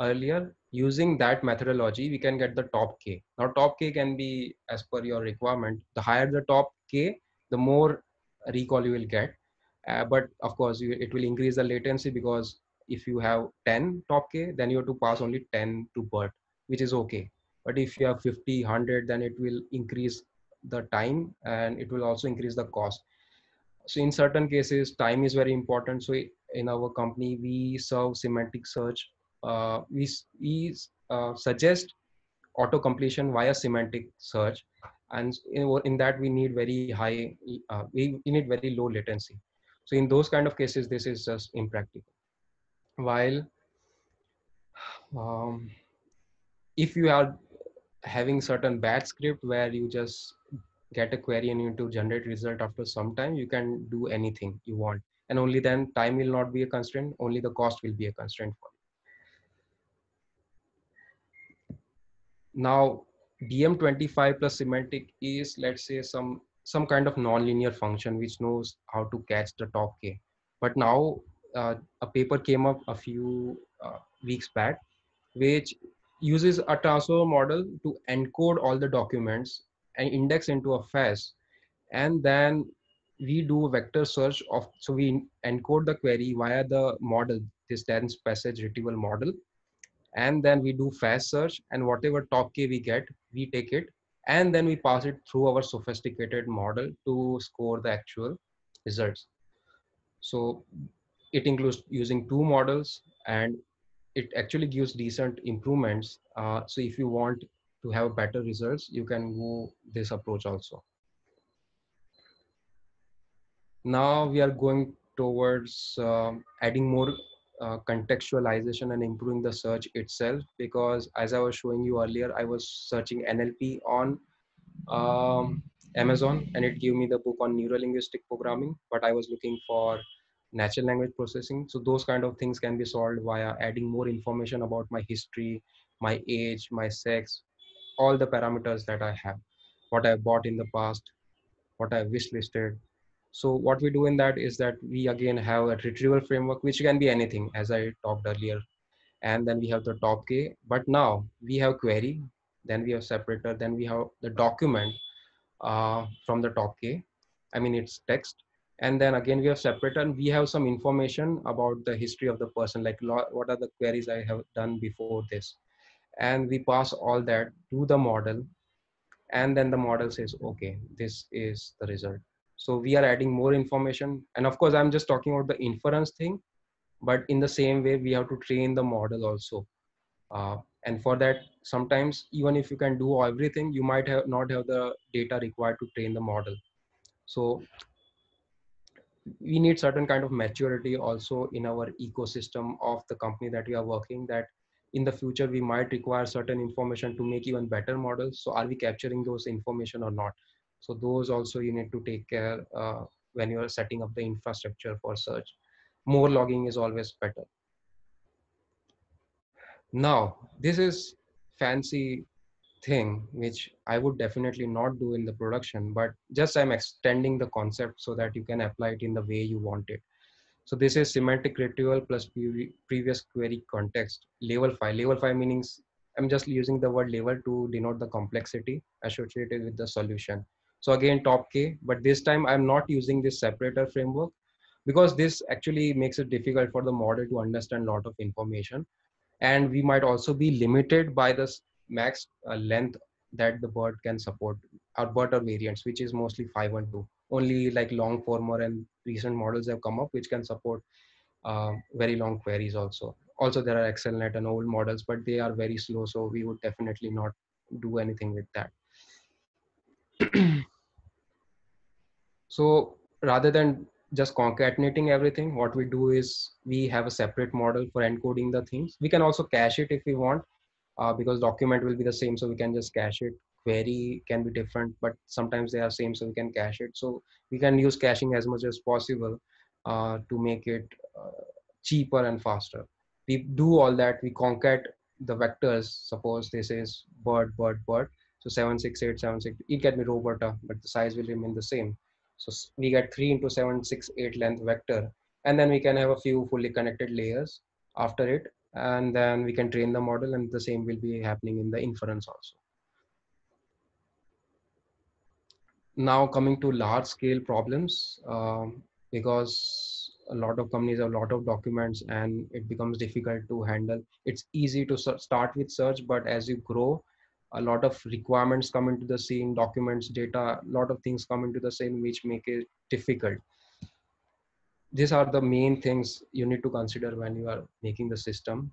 earlier, using that methodology, we can get the top K. Now top K can be as per your requirement. The higher the top K, the more recall you will get. Uh, but of course, you, it will increase the latency because if you have 10 top K, then you have to pass only 10 to BERT, which is okay. but if you have 50 100 then it will increase the time and it will also increase the cost. So in certain cases time is very important. So in our company we serve semantic search. Uh, we, we uh, suggest auto completion via semantic search. And in, in that we need very high uh, we, we need very low latency. So in those kind of cases this is just impractical while um, if you are having certain batch script where you just get a query and you need to generate result after some time you can do anything you want. And only then time will not be a constraint only the cost will be a constraint for you. Now BM25 plus semantic is let's say some some kind of nonlinear function which knows how to catch the top k. But now a paper came up a few uh, weeks back which uses a transformer model to encode all the documents and index into a FAISS. And then we do vector search of, so we encode the query via the model, this dense passage retrieval model. And then we do fast search and whatever top K we get, we take it and then we pass it through our sophisticated model to score the actual results. So it includes using two models and it actually gives decent improvements. Uh, so if you want to have better results, you can go this approach also. Now we are going towards uh, adding more uh, contextualization and improving the search itself because as I was showing you earlier, I was searching NLP on um, Amazon and it gave me the book on neurolinguistic programming, but I was looking for natural language processing. So those kind of things can be solved via adding more information about my history, my age, my sex, all the parameters that I have, what I bought in the past, what I wish listed. So what we do in that is that we again have a retrieval framework, which can be anything as I talked earlier. And then we have the top K, but now we have query, then we have separator, then we have the document uh, from the top K. I mean, it's text and then again we have separator and we have some information about the history of the person like what are the queries i have done before this. And we pass all that to the model and then the model says okay this is the result. So we are adding more information. And of course i'm just talking about the inference thing but in the same way we have to train the model also. Uh, and for that sometimes even if you can do everything you might have not have the data required to train the model. So we need certain kind of maturity also in our ecosystem of the company that we are working that in the future we might require certain information to make even better models. So are we capturing those information or not? So those also you need to take care uh, when you're setting up the infrastructure for search. More logging is always better. Now this is fancy thing which I would definitely not do in the production, but just I'm extending the concept so that you can apply it in the way you want it. So this is semantic retrieval plus previous query context. Level 5. Level 5 meanings I'm just using the word level to denote the complexity associated with the solution. So again, top K, but this time I'm not using this separator framework because this actually makes it difficult for the model to understand a lot of information. And we might also be limited by the max uh, length that the BERT can support or BERT or variants, which is mostly five and two. Only like Longformer and recent models have come up, which can support uh, very long queries also. Also, there are XLNet and old models, but they are very slow. So we would definitely not do anything with that. so rather than just concatenating everything, what we do is we have a separate model for encoding the things. We can also cache it if we want, uh, because document will be the same so we can just cache it. Query can be different but sometimes they are same so we can cache it. So we can use caching as much as possible uh, to make it uh, cheaper and faster. We do all that we concat the vectors suppose this is BERT BERT BERT. So 76876 it can be roberta but the size will remain the same. So we get 3 into 768 length vector and then we can have a few fully connected layers after it and then we can train the model and the same will be happening in the inference also. Now coming to large scale problems, um, because a lot of companies have a lot of documents and it becomes difficult to handle. It's easy to start with search, but as you grow, a lot of requirements come into the scene documents data a lot of things come into the scene which make it difficult these are the main things you need to consider when you are making the system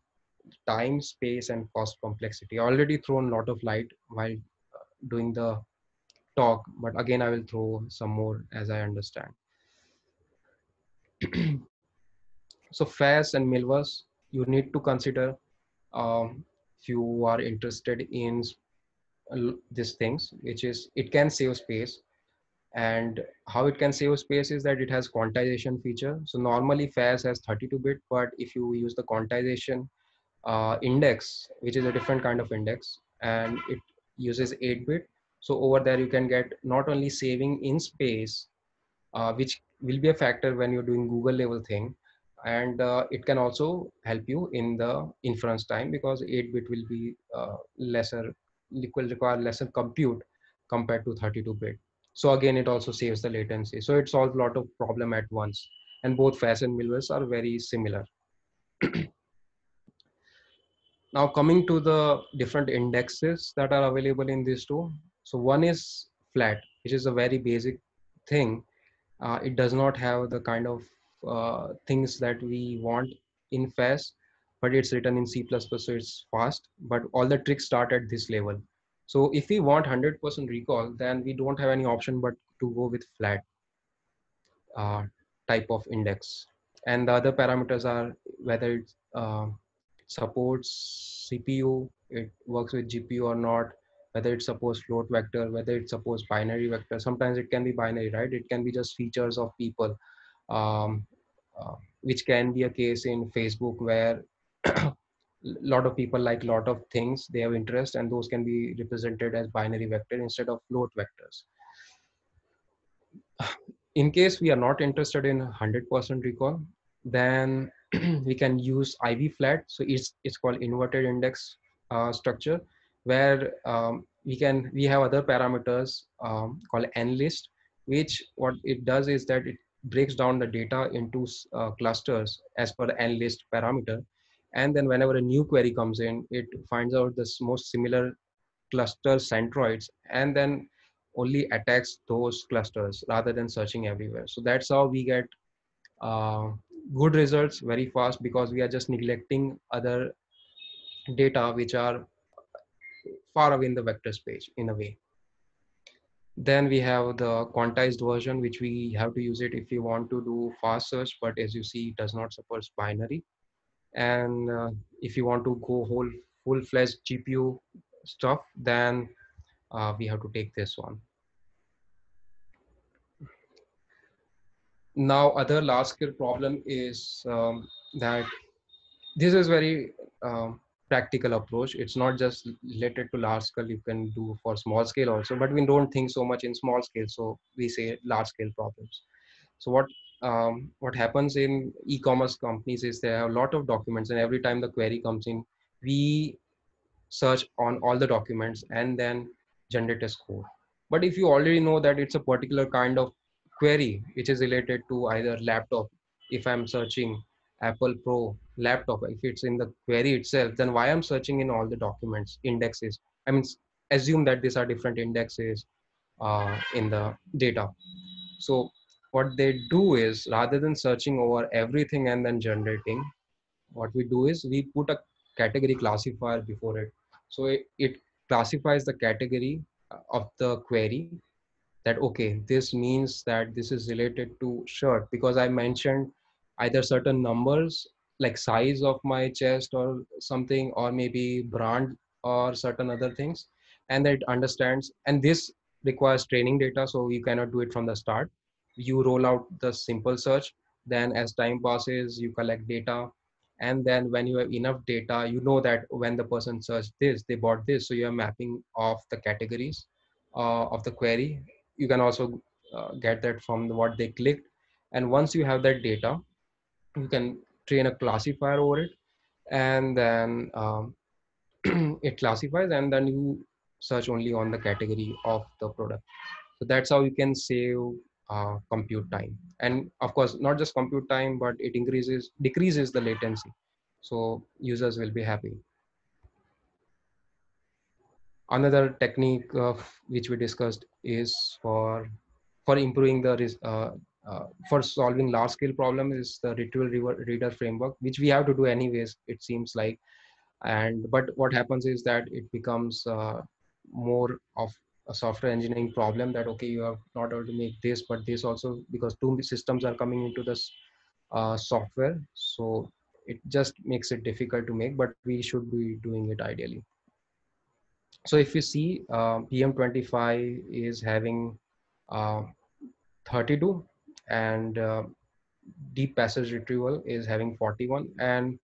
time space and cost complexity already thrown a lot of light while uh, doing the talk but again i will throw some more as i understand so FAISS and Milvus, you need to consider um, if you are interested in these things, which is it can save space. And how it can save space is that it has quantization feature. So normally FAISS has 32 bit, but if you use the quantization uh, index, which is a different kind of index, and it uses 8 bit. So over there, you can get not only saving in space, uh, which will be a factor when you're doing Google level thing, and uh, it can also help you in the inference time because 8 bit will be uh, lesser will require lesser compute compared to 32 bit so again it also saves the latency. So it solves a lot of problem at once. And both FAISS and Milvus are very similar. Now coming to the different indexes that are available in these two. So one is flat which is a very basic thing. Uh, it does not have the kind of uh, things that we want in FAISS, but it's written in C++, so it's fast. But all the tricks start at this level. So if we want 100% recall, then we don't have any option but to go with flat uh, type of index. And the other parameters are whether it uh, supports CPU, it works with GPU or not, whether it supports float vector, whether it supports binary vector. Sometimes it can be binary, right? It can be just features of people um, uh, which can be a case in Facebook where lot of people like a lot of things they have interest and those can be represented as binary vector instead of float vectors in case we are not interested in 100% recall then we can use IVF flat so it's it's called inverted index uh, structure where um, we can we have other parameters um, called nlist which what it does is that it breaks down the data into uh, clusters as per the nlist parameter. And then whenever a new query comes in, it finds out the most similar cluster centroids and then only attacks those clusters rather than searching everywhere. So that's how we get uh, good results very fast because we are just neglecting other data which are far away in the vector space in a way. Then we have the quantized version, which we have to use it if you want to do fast search, but as you see, it does not support binary. And uh, if you want to go whole full-fledged GPU stuff, then uh, we have to take this one. Now, other large scale problem is um, that this is very um, practical approach it's not just related to large scale you can do for small scale also but we don't think so much in small scale so we say large scale problems so what um, what happens in e-commerce companies is there are a lot of documents and every time the query comes in we search on all the documents and then generate a score but if you already know that it's a particular kind of query which is related to either laptop if i'm searching Apple Pro laptop, if it's in the query itself, then why I'm searching in all the documents, indexes? I mean, assume that these are different indexes uh, in the data. So what they do is rather than searching over everything and then generating, what we do is we put a category classifier before it. So it, it classifies the category uh, of the query that, okay, this means that this is related to shirt because I mentioned either certain numbers like size of my chest or something or maybe brand or certain other things and it understands and this requires training data so you cannot do it from the start you roll out the simple search then as time passes you collect data. And then when you have enough data you know that when the person searched this they bought this. So you are mapping of the categories uh, of the query. You can also uh, get that from the, what they clicked. And once you have that data you can train a classifier over it. And then um, it classifies and then you search only on the category of the product. So that's how you can save uh, compute time. And of course not just compute time but it increases decreases the latency. So users will be happy. Another technique of which we discussed is for for improving the uh, uh, for solving large scale problem is the retrieval reader framework which we have to do anyways it seems like. And but what happens is that it becomes uh, more of a software engineering problem that okay you are not able to make this but this also because two systems are coming into this uh, software. So it just makes it difficult to make but we should be doing it ideally. So if you see uh, BM25 is having uh, 32 and uh, deep passage retrieval is having 41 and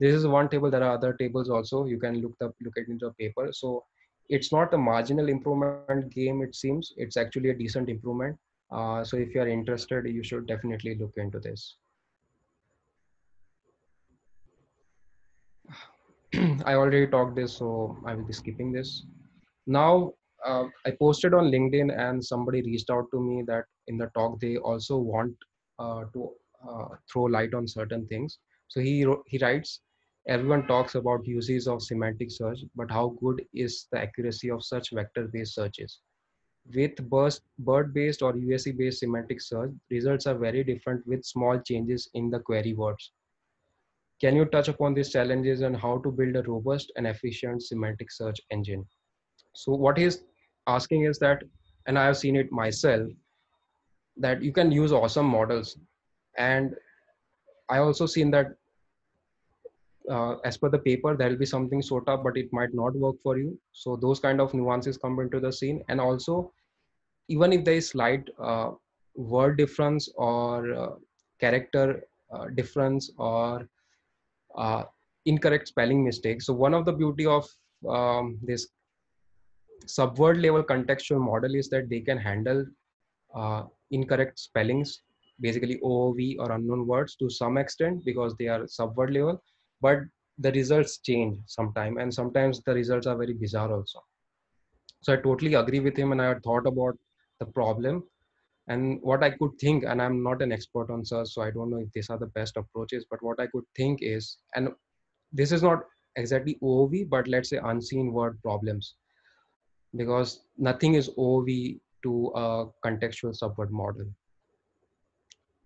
this is one table. There are other tables also. You can look up look at into the paper. So it's not a marginal improvement game it seems. It's actually a decent improvement. Uh, so if you are interested you should definitely look into this. I already talked this so i will be skipping this. Now uh, i posted on linkedin and somebody reached out to me that in the talk they also want uh, to uh, throw light on certain things. So he he writes everyone talks about uses of semantic search, but how good is the accuracy of such vector-based searches? With BERT-based or USE-based semantic search, results are very different with small changes in the query words. Can you touch upon these challenges and how to build a robust and efficient semantic search engine? So what he's asking is that, and I have seen it myself, that you can use awesome models. And I also seen that uh, as per the paper there will be something sort of but it might not work for you. So those kind of nuances come into the scene. And also even if there is slight uh, word difference or uh, character uh, difference or uh, incorrect spelling mistake. So one of the beauty of um, this subword level contextual model is that they can handle uh, incorrect spellings basically oov or unknown words to some extent because they are subword level but the results change sometime and sometimes the results are very bizarre also. So i totally agree with him and i had thought about the problem and what i could think and i'm not an expert on search so i don't know if these are the best approaches but what i could think is and this is not exactly oov but let's say unseen word problems because nothing is oov to a contextual subword model.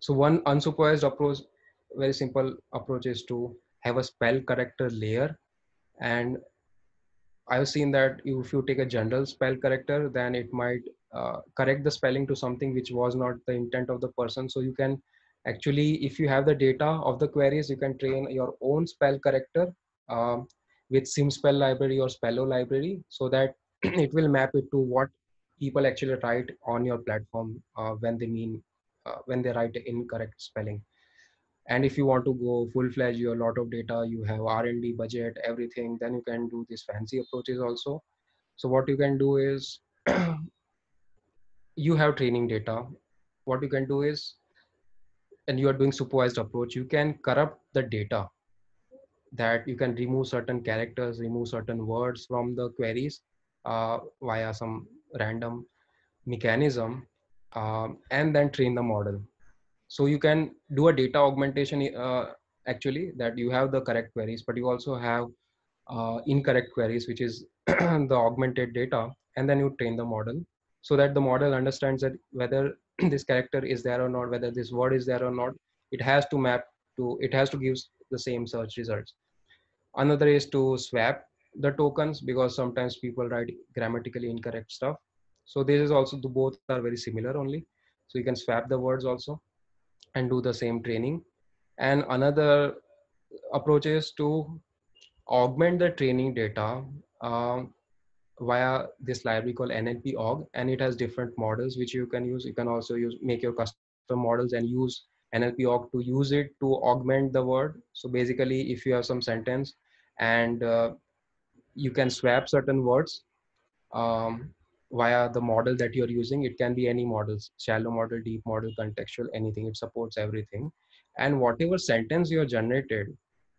So one unsupervised approach very simple approach is to have a spell corrector layer and I've seen that if you take a general spell corrector, then it might uh, correct the spelling to something which was not the intent of the person. So you can actually, if you have the data of the queries, you can train your own spell corrector um, with SymSpell library or Spello library so that it will map it to what people actually write on your platform uh, when they mean, uh, when they write incorrect spelling and if you want to go full-fledged you have a lot of data you have r&d budget everything then you can do these fancy approaches also. So what you can do is you have training data. What you can do is and you are doing supervised approach you can corrupt the data. That you can remove certain characters remove certain words from the queries uh, via some random mechanism um, and then train the model so you can do a data augmentation uh, actually that you have the correct queries but you also have uh, incorrect queries which is the augmented data and then you train the model so that the model understands that whether this character is there or not whether this word is there or not. It has to map to it has to give the same search results. Another is to swap the tokens because sometimes people write grammatically incorrect stuff. So this is also the both are very similar only. So you can swap the words also and do the same training. And another approach is to augment the training data um, via this library called nlpaug, and it has different models which you can use. You can also use make your custom models and use NLP Aug to use it to augment the word. So basically, if you have some sentence and uh, you can swap certain words um, via the model that you're using. It can be any models, shallow model, deep model, contextual, anything. It supports everything. And whatever sentence you are generated,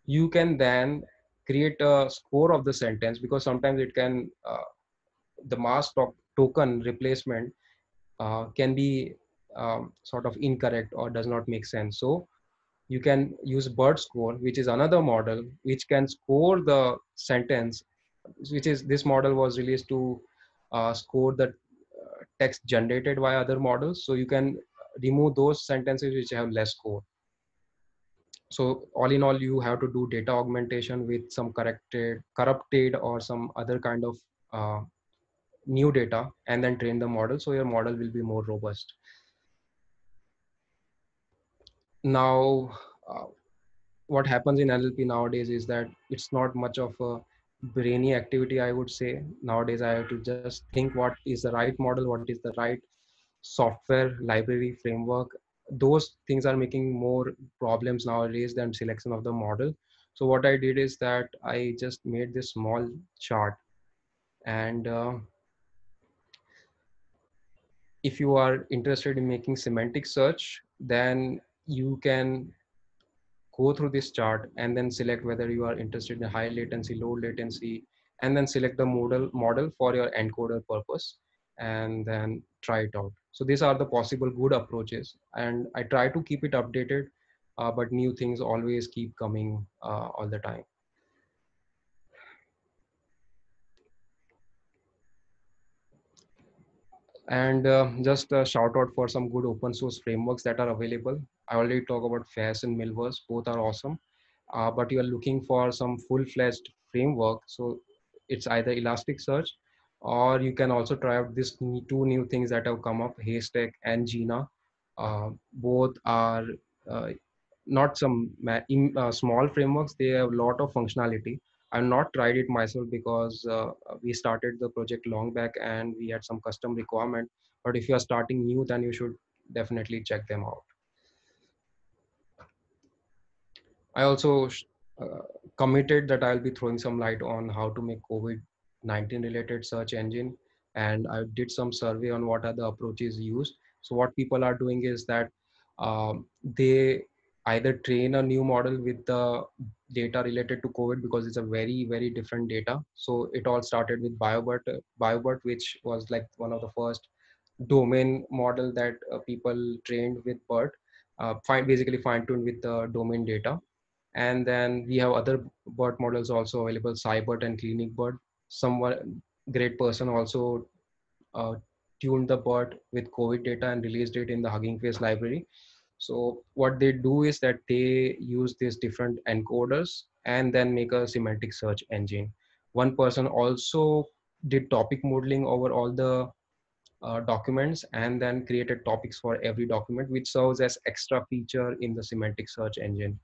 you can then create a score of the sentence because sometimes it can, uh, the mask to token replacement uh, can be um, sort of incorrect or does not make sense. So you can use BERT score, which is another model which can score the sentence which is this model was released to uh, score the uh, text generated by other models. So you can remove those sentences which have less score. So all in all, you have to do data augmentation with some corrected, corrupted or some other kind of uh, new data and then train the model. So your model will be more robust. Now, uh, what happens in NLP nowadays is that it's not much of a brainy activity i would say. Nowadays i have to just think what is the right model what is the right software library framework. Those things are making more problems nowadays than selection of the model. So what i did is that i just made this small chart. And uh, if you are interested in making semantic search then you can go through this chart and then select whether you are interested in high latency, low latency, and then select the model model for your encoder purpose and then try it out. So these are the possible good approaches. And I try to keep it updated, uh, but new things always keep coming uh, all the time. And uh, just a shout out for some good open source frameworks that are available. I already talked about FAISS and Milvus, both are awesome. Uh, but you are looking for some full-fledged framework. So it's either Elasticsearch or you can also try out these two new things that have come up, Haystack and Jina Uh, both are uh, not some uh, small frameworks. They have a lot of functionality. I've not tried it myself because uh, we started the project long back and we had some custom requirement. But if you are starting new, then you should definitely check them out. I also uh, committed that I'll be throwing some light on how to make COVID-19 related search engine. And I did some survey on what are the approaches used. So what people are doing is that um, they either train a new model with the data related to COVID because it's a very, very different data. So it all started with BioBERT, BioBERT, which was like one of the first domain model that uh, people trained with BERT, uh, basically fine tuned with the domain data. And then we have other BERT models also available, SciBERT and ClinicBERT. Someone great person also uh, tuned the BERT with COVID data and released it in the Hugging Face library. So what they do is that they use these different encoders and then make a semantic search engine. One person also did topic modeling over all the uh, documents and then created topics for every document, which serves as extra feature in the semantic search engine.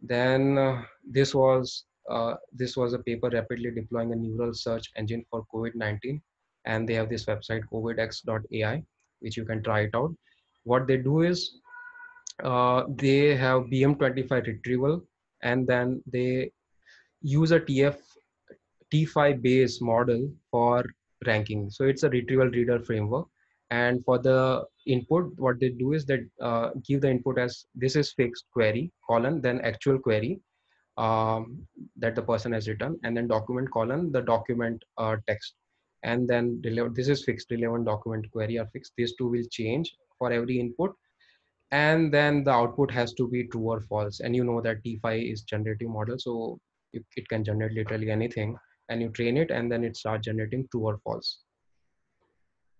Then uh, this was uh, this was a paper rapidly deploying a neural search engine for COVID-19. And they have this website covidex.ai, which you can try it out. What they do is uh, they have BM25 retrieval and then they use a TF T5 base model for ranking. So it's a retrieval reader framework. And for the input, what they do is that uh, give the input as this is fixed query colon, then actual query um, that the person has written, and then document colon, the document uh, text. And then this is fixed relevant document query or fixed. These two will change for every input. And then the output has to be true or false. And you know that T5 is generative model. So it, can generate literally anything and you train it and then it starts generating true or false.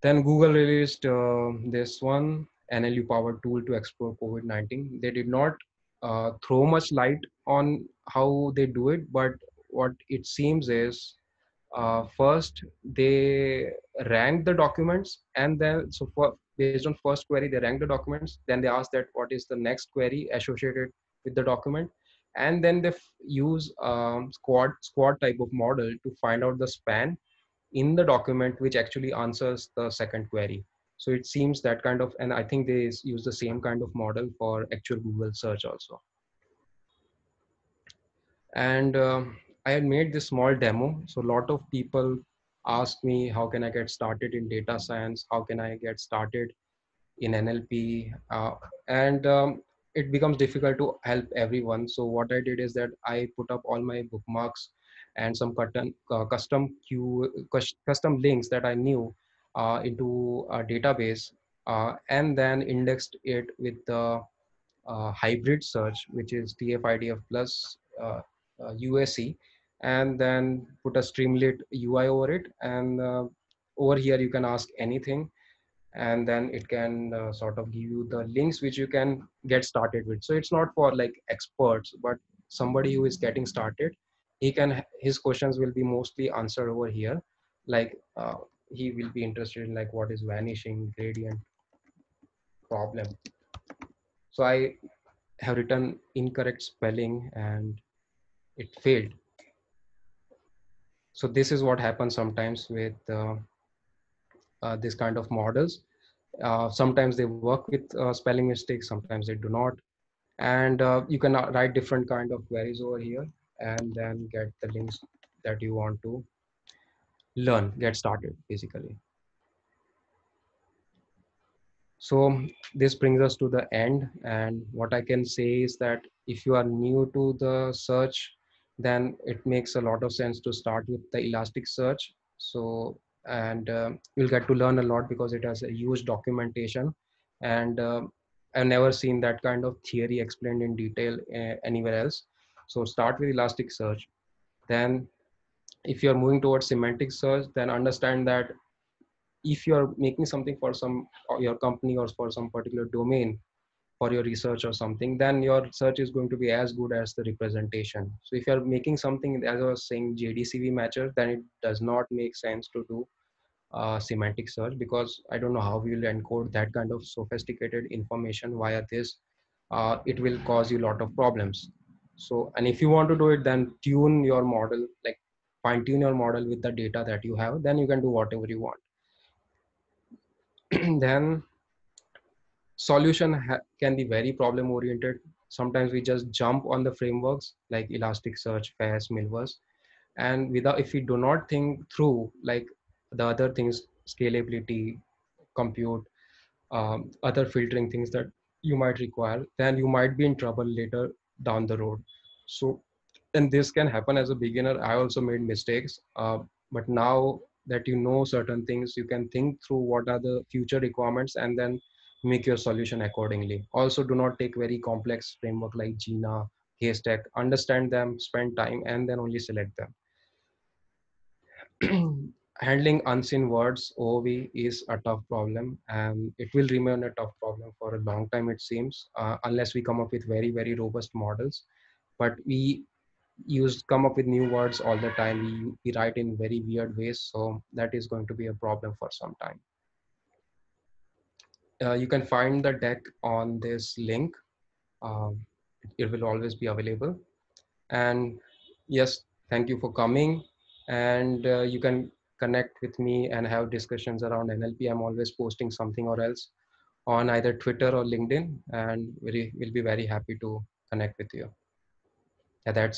Then Google released uh, this one NLU powered tool to explore COVID-19. They did not uh, throw much light on how they do it, but what it seems is uh, first they rank the documents and then so for based on first query they rank the documents then they ask that what is the next query associated with the document and then they use um, squad squad type of model to find out the span in the document which actually answers the second query. So it seems that kind of and i think they use the same kind of model for actual google search also. And um, i had made this small demo so a lot of people ask me how can i get started in data science how can i get started in nlp uh, and um, it becomes difficult to help everyone. So what I did is that I put up all my bookmarks and some custom, uh, custom queue, custom links that I knew uh, into a database uh, and then indexed it with the uh, hybrid search, which is TF-IDF plus USE. And then put a Streamlit UI over it. And uh, over here, you can ask anything and then it can uh, sort of give you the links which you can get started with. So it's not for like experts, but somebody who is getting started, he can, his questions will be mostly answered over here. Like uh, he will be interested in like what is vanishing gradient problem. So I have written incorrect spelling and it failed. So this is what happens sometimes with uh, uh, this kind of models. Uh, sometimes they work with spelling mistakes, sometimes they do not. And you can write different kind of queries over here and then get the links that you want to learn, get started basically. So this brings us to the end. And what I can say is that if you are new to the search, then it makes a lot of sense to start with the Elasticsearch. So, and uh, you'll get to learn a lot because it has a huge documentation. And uh, I've never seen that kind of theory explained in detail uh, anywhere else. So start with Elasticsearch. Then if you're moving towards semantic search, then understand that if you're making something for some your company or for some particular domain for your research or something then your search is going to be as good as the representation. So if you're making something as i was saying jdcv matcher then it does not make sense to do uh, semantic search because i don't know how we will encode that kind of sophisticated information via this uh, it will cause you a lot of problems. So and if you want to do it then tune your model like fine tune your model with the data that you have then you can do whatever you want. Then solution can be very problem oriented. Sometimes we just jump on the frameworks like elasticsearch FAISS milvus and without if we do not think through like the other things scalability compute um, other filtering things that you might require then you might be in trouble later down the road. So and this can happen as a beginner. I also made mistakes uh, but now that you know certain things you can think through what are the future requirements and then make your solution accordingly. Also do not take very complex framework like Jina haystack understand them spend time and then only select them. Handling unseen words ov is a tough problem and it will remain a tough problem for a long time it seems uh, unless we come up with very very robust models. But we use come up with new words all the time. We, we write in very weird ways so that is going to be a problem for some time uh, you can find the deck on this link. Um, it will always be available. And yes thank you for coming. And uh, you can connect with me and have discussions around nlp i'm always posting something or else on either twitter or linkedin and we will be very happy to connect with you. Yeah that's